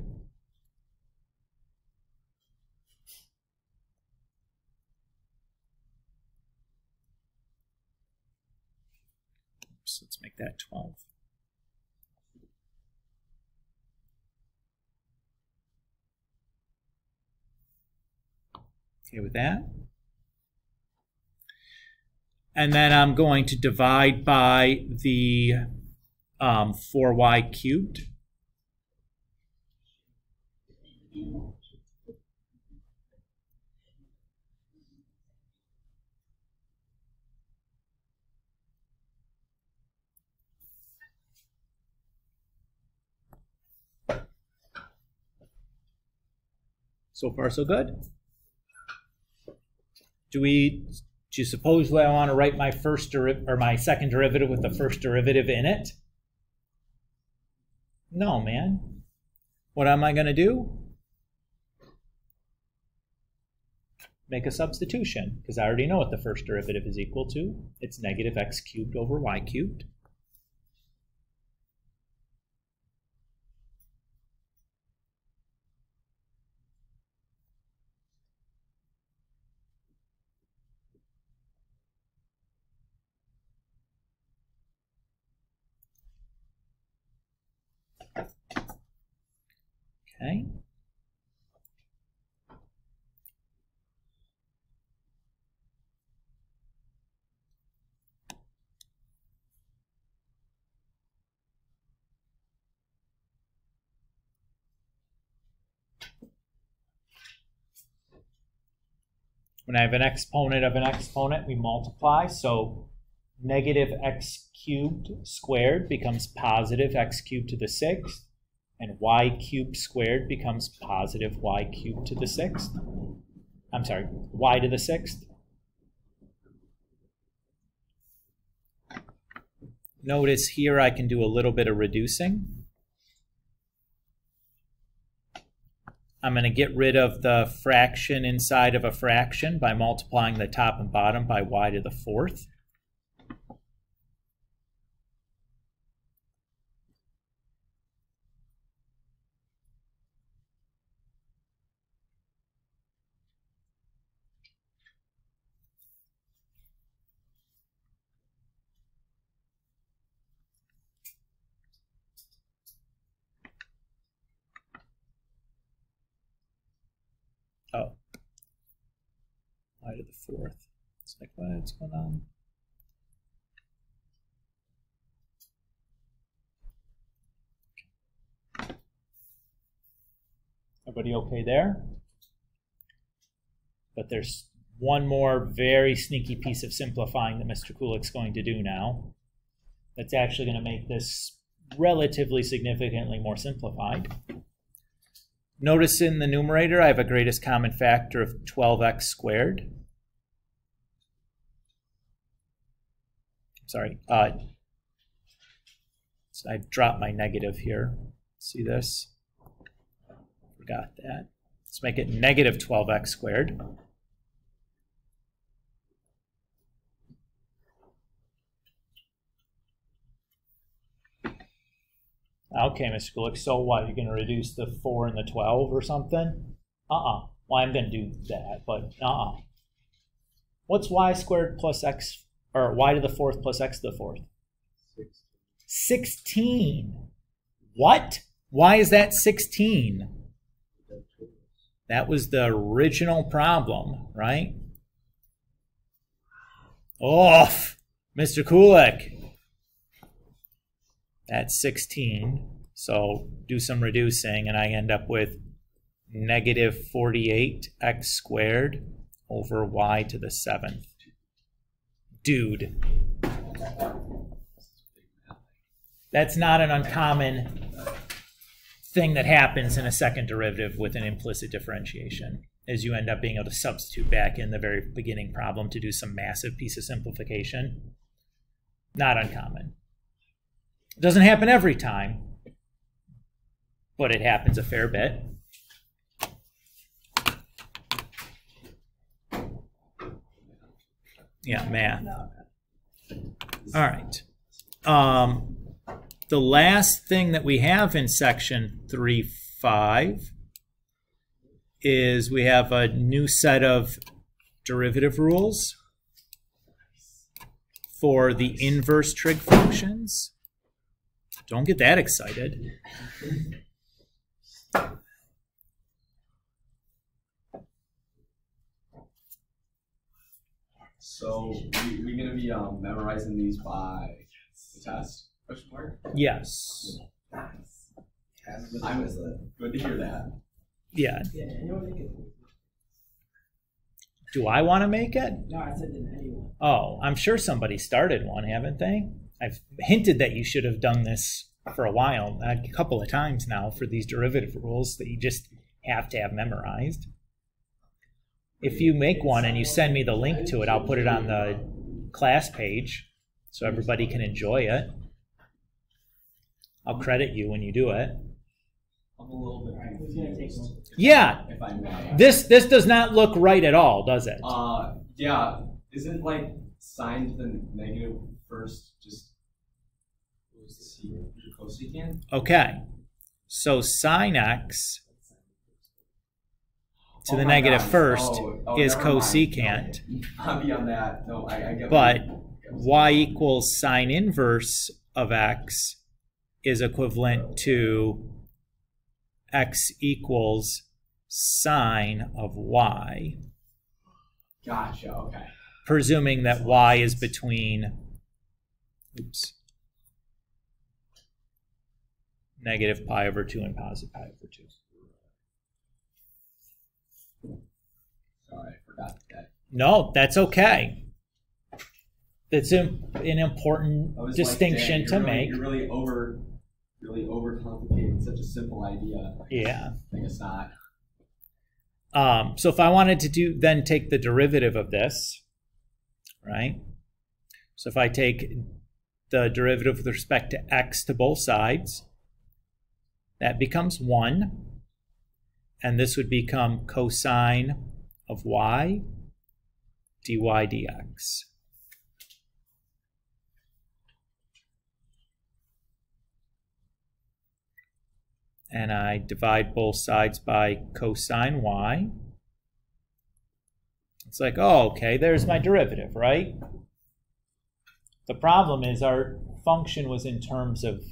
So let's make that 12. Okay with that? And then I'm going to divide by the um, 4y cubed. So far, so good. Do we, you suppose I want to write my first or my second derivative with the first derivative in it? No, man. What am I going to do? Make a substitution, because I already know what the first derivative is equal to. It's negative x cubed over y cubed. Okay. When I have an exponent of an exponent, we multiply. So negative x cubed squared becomes positive x cubed to the sixth and y cubed squared becomes positive y cubed to the sixth. I'm sorry, y to the sixth. Notice here I can do a little bit of reducing. I'm going to get rid of the fraction inside of a fraction by multiplying the top and bottom by y to the fourth. Oh. Y to the fourth. It's like, what's going on? Everybody okay there? But there's one more very sneaky piece of simplifying that Mr. Kulick's going to do now. That's actually going to make this relatively significantly more simplified. Notice in the numerator I have a greatest common factor of 12x squared. Sorry, uh, so I dropped my negative here. See this? Forgot that. Let's make it negative 12x squared. Okay, Mr. Kulick, so what? You're going to reduce the 4 and the 12 or something? Uh-uh. Well, I'm going to do that, but uh-uh. What's y squared plus x, or y to the fourth plus x to the fourth? 16. What? Why is that 16? That was the original problem, right? Off, Mr. Kulick. That's 16. So do some reducing, and I end up with negative 48x squared over y to the seventh. Dude. That's not an uncommon thing that happens in a second derivative with an implicit differentiation is you end up being able to substitute back in the very beginning problem to do some massive piece of simplification. Not uncommon. It doesn't happen every time, but it happens a fair bit. Yeah, math. All right. Um, the last thing that we have in section 3.5 is we have a new set of derivative rules for the inverse trig functions. Don't get that excited. So we, we gonna be um, memorizing these by the test? Question mark. Yes. I'm good to hear that. Yeah. Yeah, anyone make it? Do I want to make it? No, I said did anyone. Oh, I'm sure somebody started one, haven't they? I've hinted that you should have done this for a while, a couple of times now, for these derivative rules that you just have to have memorized. If you make one and you send me the link to it, I'll put it on the class page so everybody can enjoy it. I'll credit you when you do it. I'm a little bit Alright, who's gonna take confused. Yeah, if I may. this this does not look right at all, does it? Uh, yeah, isn't like sine to the negative first just cosecant? Okay. So sine x to Oh the negative first Oh, oh, is cosecant. Not beyond that. No, I, I get. But y equals sine inverse of x is equivalent to x equals sine of y, Gotcha. Okay. presuming that y is between, oops, negative pi over 2 and positive pi over 2. Sorry, I forgot that. No, that's okay. That's an, an important distinction like, to "Dang, you're make. really, You're really over, really overcomplicating such a simple idea. Yeah. I think it's not. Um, so if I wanted to do then take the derivative of this, right? So if I take the derivative with respect to x to both sides, that becomes 1. And this would become cosine of y dy dx. and I divide both sides by cosine y. It's like, oh, okay, there's my derivative, right? The problem is our function was in terms of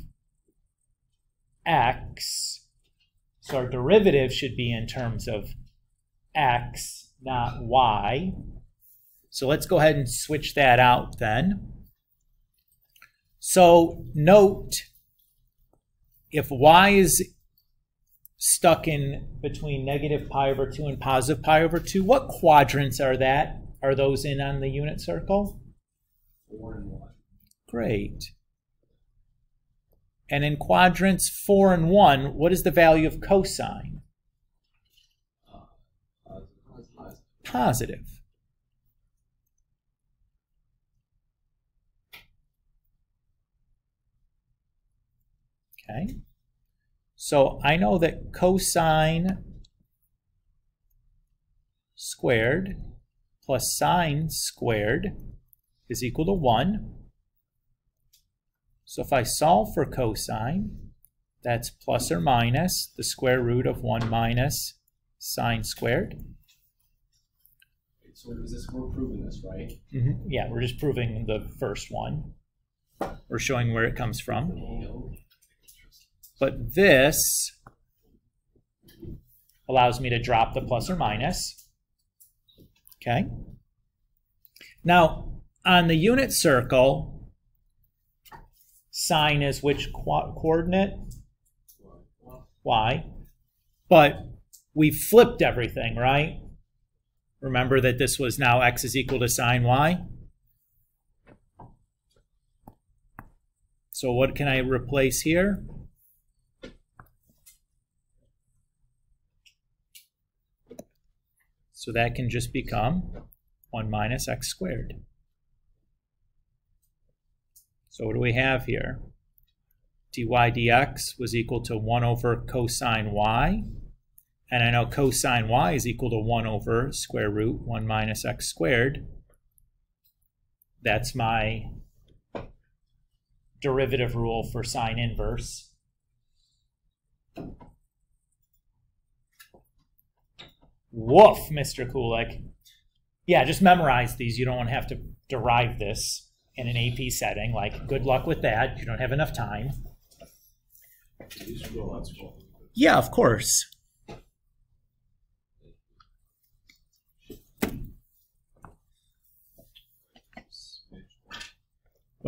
x, so our derivative should be in terms of x, not y. So let's go ahead and switch that out then. So note, if y is stuck in between negative pi over 2 and positive pi over 2. What quadrants are that? Are those in on the unit circle? Four and one. Great. And in quadrants 4 and 1, what is the value of cosine? Uh, positive, positive. Okay. So I know that cosine squared plus sine squared is equal to 1. So if I solve for cosine, that's plus or minus the square root of 1 minus sine squared. So is this, we're proving this, right? Mhm. Yeah, we're just proving the first one. We're showing where it comes from. But this allows me to drop the plus or minus. Okay. Now, on the unit circle, sine is which co- coordinate? Y. But we flipped everything, right? Remember that this was now x is equal to sine y. So what can I replace here? So that can just become 1 minus x squared. So what do we have here? dy dx was equal to 1 over cosine y and I know cosine y is equal to 1 over square root 1 minus x squared. That's my derivative rule for sine inverse. Woof, Mr. Kulick. Yeah, just memorize these. You don't have to derive this in an AP setting. Like, good luck with that. You don't have enough time. Yeah, of course.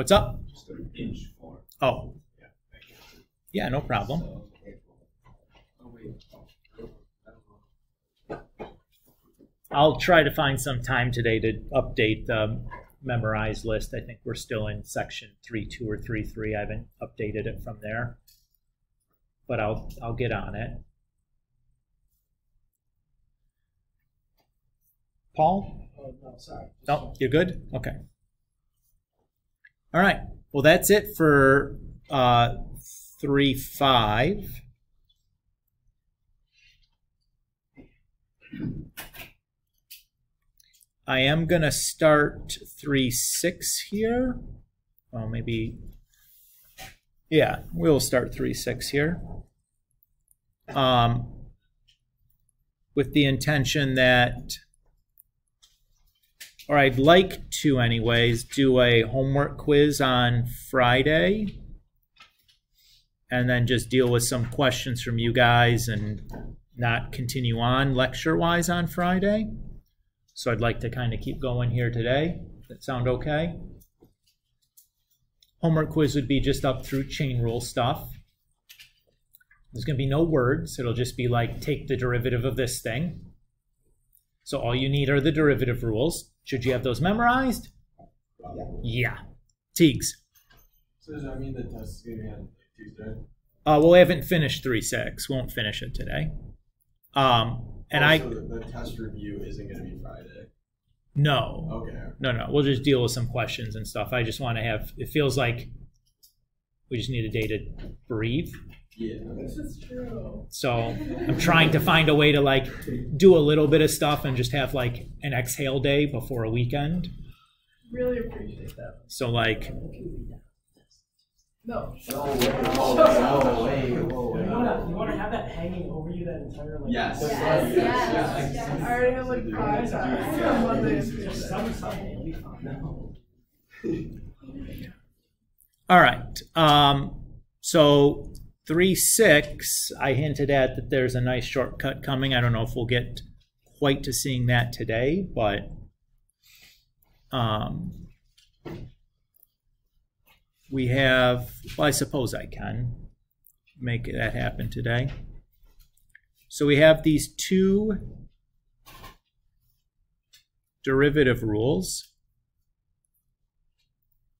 What's up? Just an inch more. Oh, Yeah, thank you. yeah, no problem. Oh. Oh, I'll try to find some time today to update the memorized list. I think we're still in section three two or three three. I haven't updated it from there, but I'll I'll get on it. Paul, Oh, no, sorry. no, you're good. Okay. All right. Well, that's it for uh, three five. I am going to start 3 6 here. Well, maybe. Yeah, we'll start 3 6 here. Um, with the intention that, or I'd like to, anyways, do a homework quiz on Friday and then just deal with some questions from you guys and not continue on lecture wise on Friday. So I'd like to kind of keep going here today. That sound okay? Homework quiz would be just up through chain rule stuff. There's going to be no words. It'll just be like take the derivative of this thing. So all you need are the derivative rules. Should you have those memorized? Yeah. Teagues. So does that mean the test is gonna be on Tuesday? Uh, well, we haven't finished 3 6. We Won't finish it today. Um, and I. Also, the, the test review isn't gonna be Friday. No. Okay. No, no. We'll just deal with some questions and stuff. I just want to have. It feels like we just need a day to breathe. Yeah. This is true. So I'm trying to find a way to like do a little bit of stuff and just have like an exhale day before a weekend. Really appreciate that. So like, No. No way, no way, no You way. wanna, you wanna have that hanging over you that entire like. Yes. Yes, yes, yes. I already have like You five guys are- times on Monday and Just Tuesday. some Sunday, it'll be fine. all right. Um, so three six, I hinted at that there's a nice shortcut coming. I don't know if we'll get quite to seeing that today, but um, we have. Well, I suppose I can make that happen today. So we have these two derivative rules.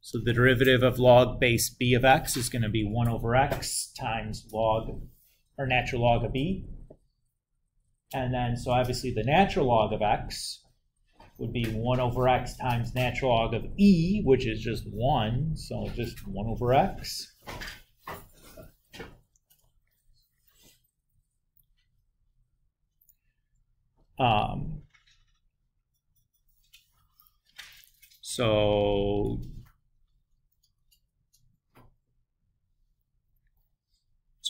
So the derivative of log base b of x is going to be 1 over x times log, or natural log of b. And then, so obviously the natural log of x would be 1 over x times natural log of e, which is just 1, so just 1 over x. Um, so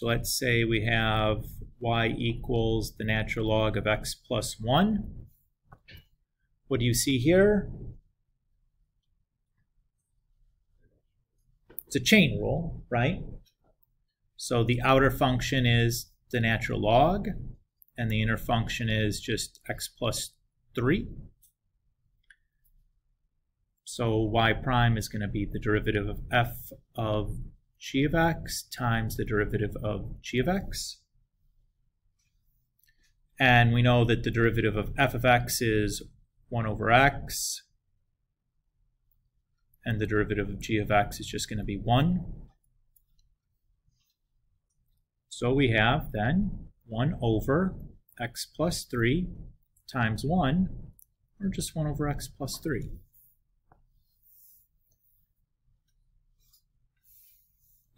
So let's say we have y equals the natural log of x plus 1. What do you see here? It's a chain rule, right? So the outer function is the natural log, and the inner function is just x plus 3. So y prime is going to be the derivative of f of g of x times the derivative of g of x. And we know that the derivative of f of x is 1 over x. And the derivative of g of x is just going to be 1. So we have then 1 over x plus 3 times 1, or just 1 over x plus 3.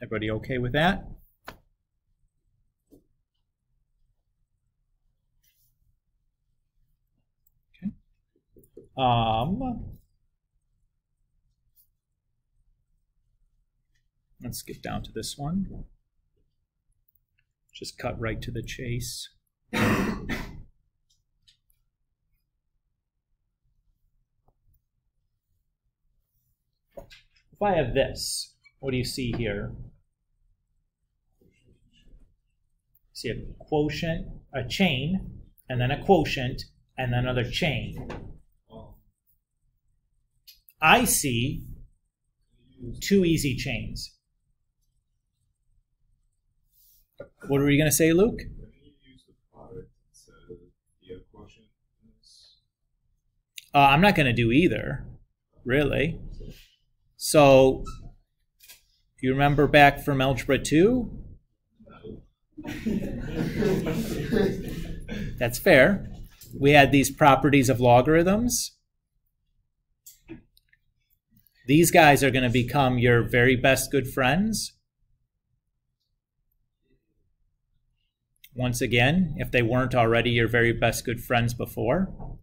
Everybody okay with that? Okay. Um, let's get down to this one. Just cut right to the chase. If I have this, what do you see here? See a quotient, a chain, and then a quotient, and then another chain. I see two easy chains. What were you going to say, Luke? Uh, I'm not going to do either, really. So, you remember back from Algebra 2? That's fair. We had these properties of logarithms. These guys are going to become your very best good friends. Once again, if they weren't already your very best good friends before.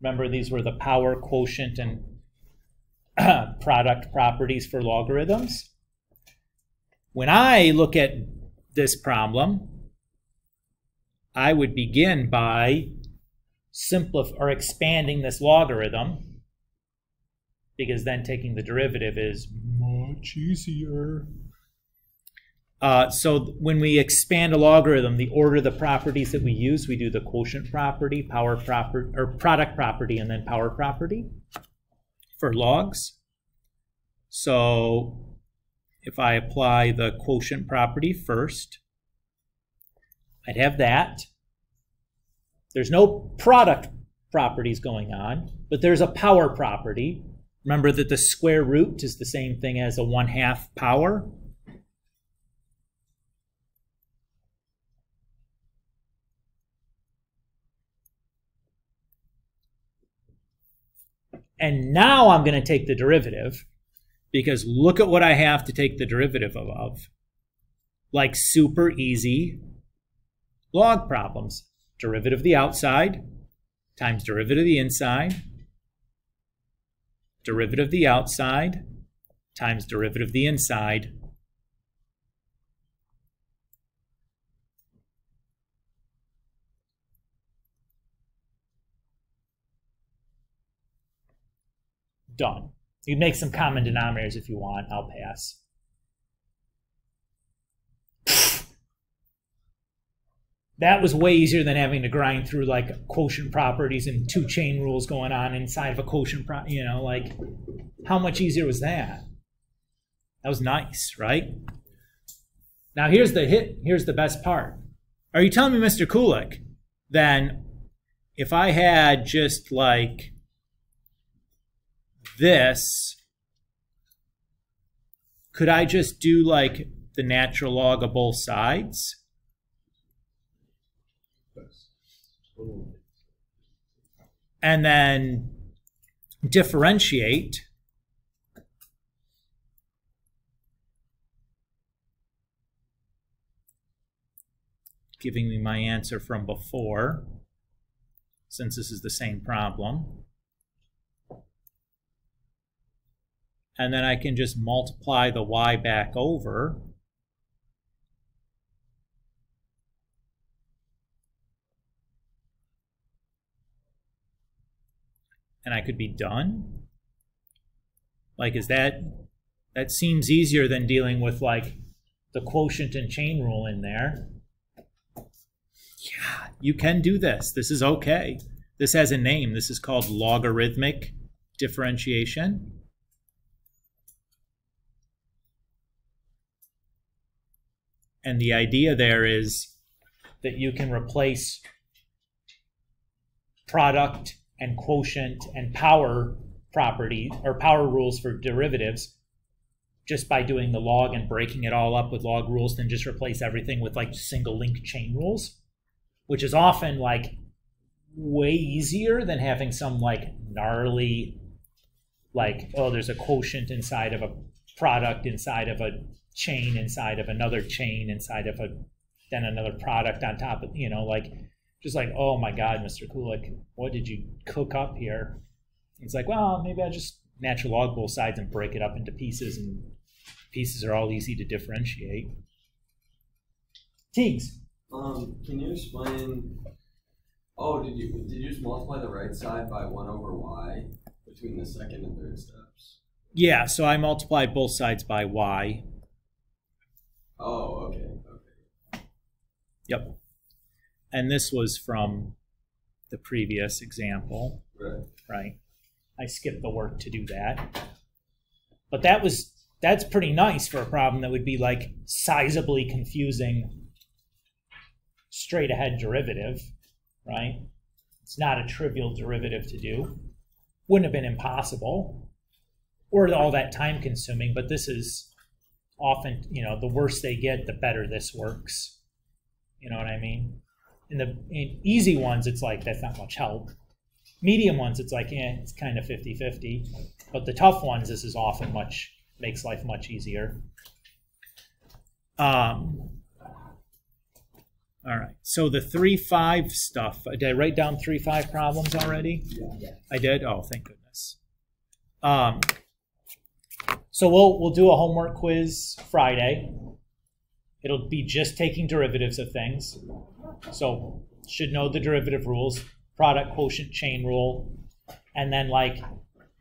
Remember, these were the power quotient and product properties for logarithms. When I look at this problem, I would begin by simplifying or expanding this logarithm because then taking the derivative is much easier. Uh, so when we expand a logarithm, the order of the properties that we use, we do the quotient property, power property, or product property, and then power property for logs. So if I apply the quotient property first, I'd have that. There's no product properties going on, but there's a power property. Remember that the square root is the same thing as a 1 half power. And now I'm going to take the derivative because look at what I have to take the derivative of. Like super easy log problems. Derivative of the outside times derivative of the inside. Derivative of the outside times derivative of the inside. Done. You make some common denominators if you want. I'll pass. That was way easier than having to grind through like quotient properties and two chain rules going on inside of a quotient pro you know, like how much easier was that? That was nice, right? Now here's the hit, here's the best part. Are you telling me, Mr. Kulick, then if I had just like this, could I just do like the natural log of both sides? And then differentiate giving me my answer from before, since this is the same problem. And then I can just multiply the y back over. And I could be done. Like, is that, that seems easier than dealing with like the quotient and chain rule in there. Yeah, you can do this. This is okay. This has a name. This is called logarithmic differentiation. And the idea there is that you can replace product and quotient and power property or power rules for derivatives just by doing the log and breaking it all up with log rules then just replace everything with like single link chain rules, which is often like way easier than having some like gnarly, like, oh, there's a quotient inside of a product inside of a chain inside of another chain inside of a then another product on top of you know like just like oh my god mr kulick what did you cook up here it's like well maybe i just natural log both sides and break it up into pieces and pieces are all easy to differentiate teagues Um, can you explain? Oh, did you did you just multiply the right side by one over y between the second and third steps? yeah so i multiplied both sides by y Oh, okay, okay. Yep and this was from the previous example Right. right? I skipped the work to do that. But that was that's pretty nice for a problem that would be like sizably confusing straight ahead derivative, right? It's not a trivial derivative to do. Wouldn't have been impossible or all that time consuming, but this is often, you know, the worse they get, the better this works. You know what I mean? In the in easy ones, it's like that's not much help. Medium ones it's like eh, it's kind of 50-50 but the tough ones this is often much makes life much easier. Um, all right so the 3-5 stuff uh, did i write down 3-5 problems already? Yeah. i did? Oh thank goodness. Um, so we'll we'll do a homework quiz friday it'll be just taking derivatives of things so should know the derivative rules product quotient chain rule, and then like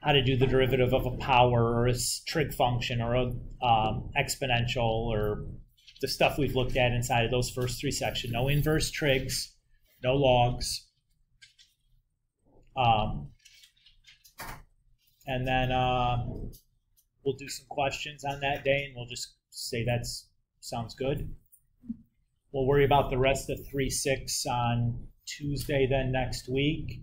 how to do the derivative of a power or a trig function or a um, exponential or the stuff we've looked at inside of those first three sections. No inverse trigs, no logs. Um, and then uh, we'll do some questions on that day, and we'll just say that's sounds good. We'll worry about the rest of three six on Tuesday then next week.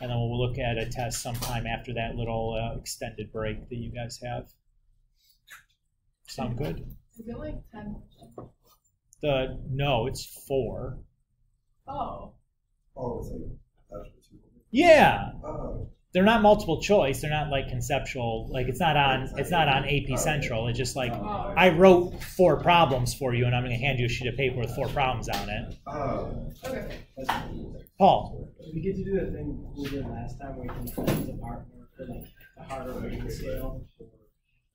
And then we'll look at a test sometime after that little uh, extended break that you guys have. Sound good? Is it like ten? The no, it's four. Oh, Oh, it's like, that's what you. Yeah, Oh, they're not multiple choice. They're not like conceptual. Like it's not on. It's not on AP Central. It's just like. I wrote four problems for you, and I'm going to hand you a sheet of paper with four problems on it. oh. okay. Paul, We get to do the thing we did last time where you can put apart more for like the harder rating scale.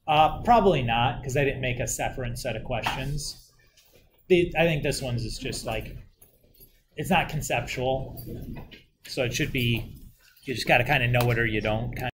Uh, probably not, because I didn't make a separate set of questions. The, I think this one's is just like, it's not conceptual, so it should be, you just got to kind of know it or you don't. Kind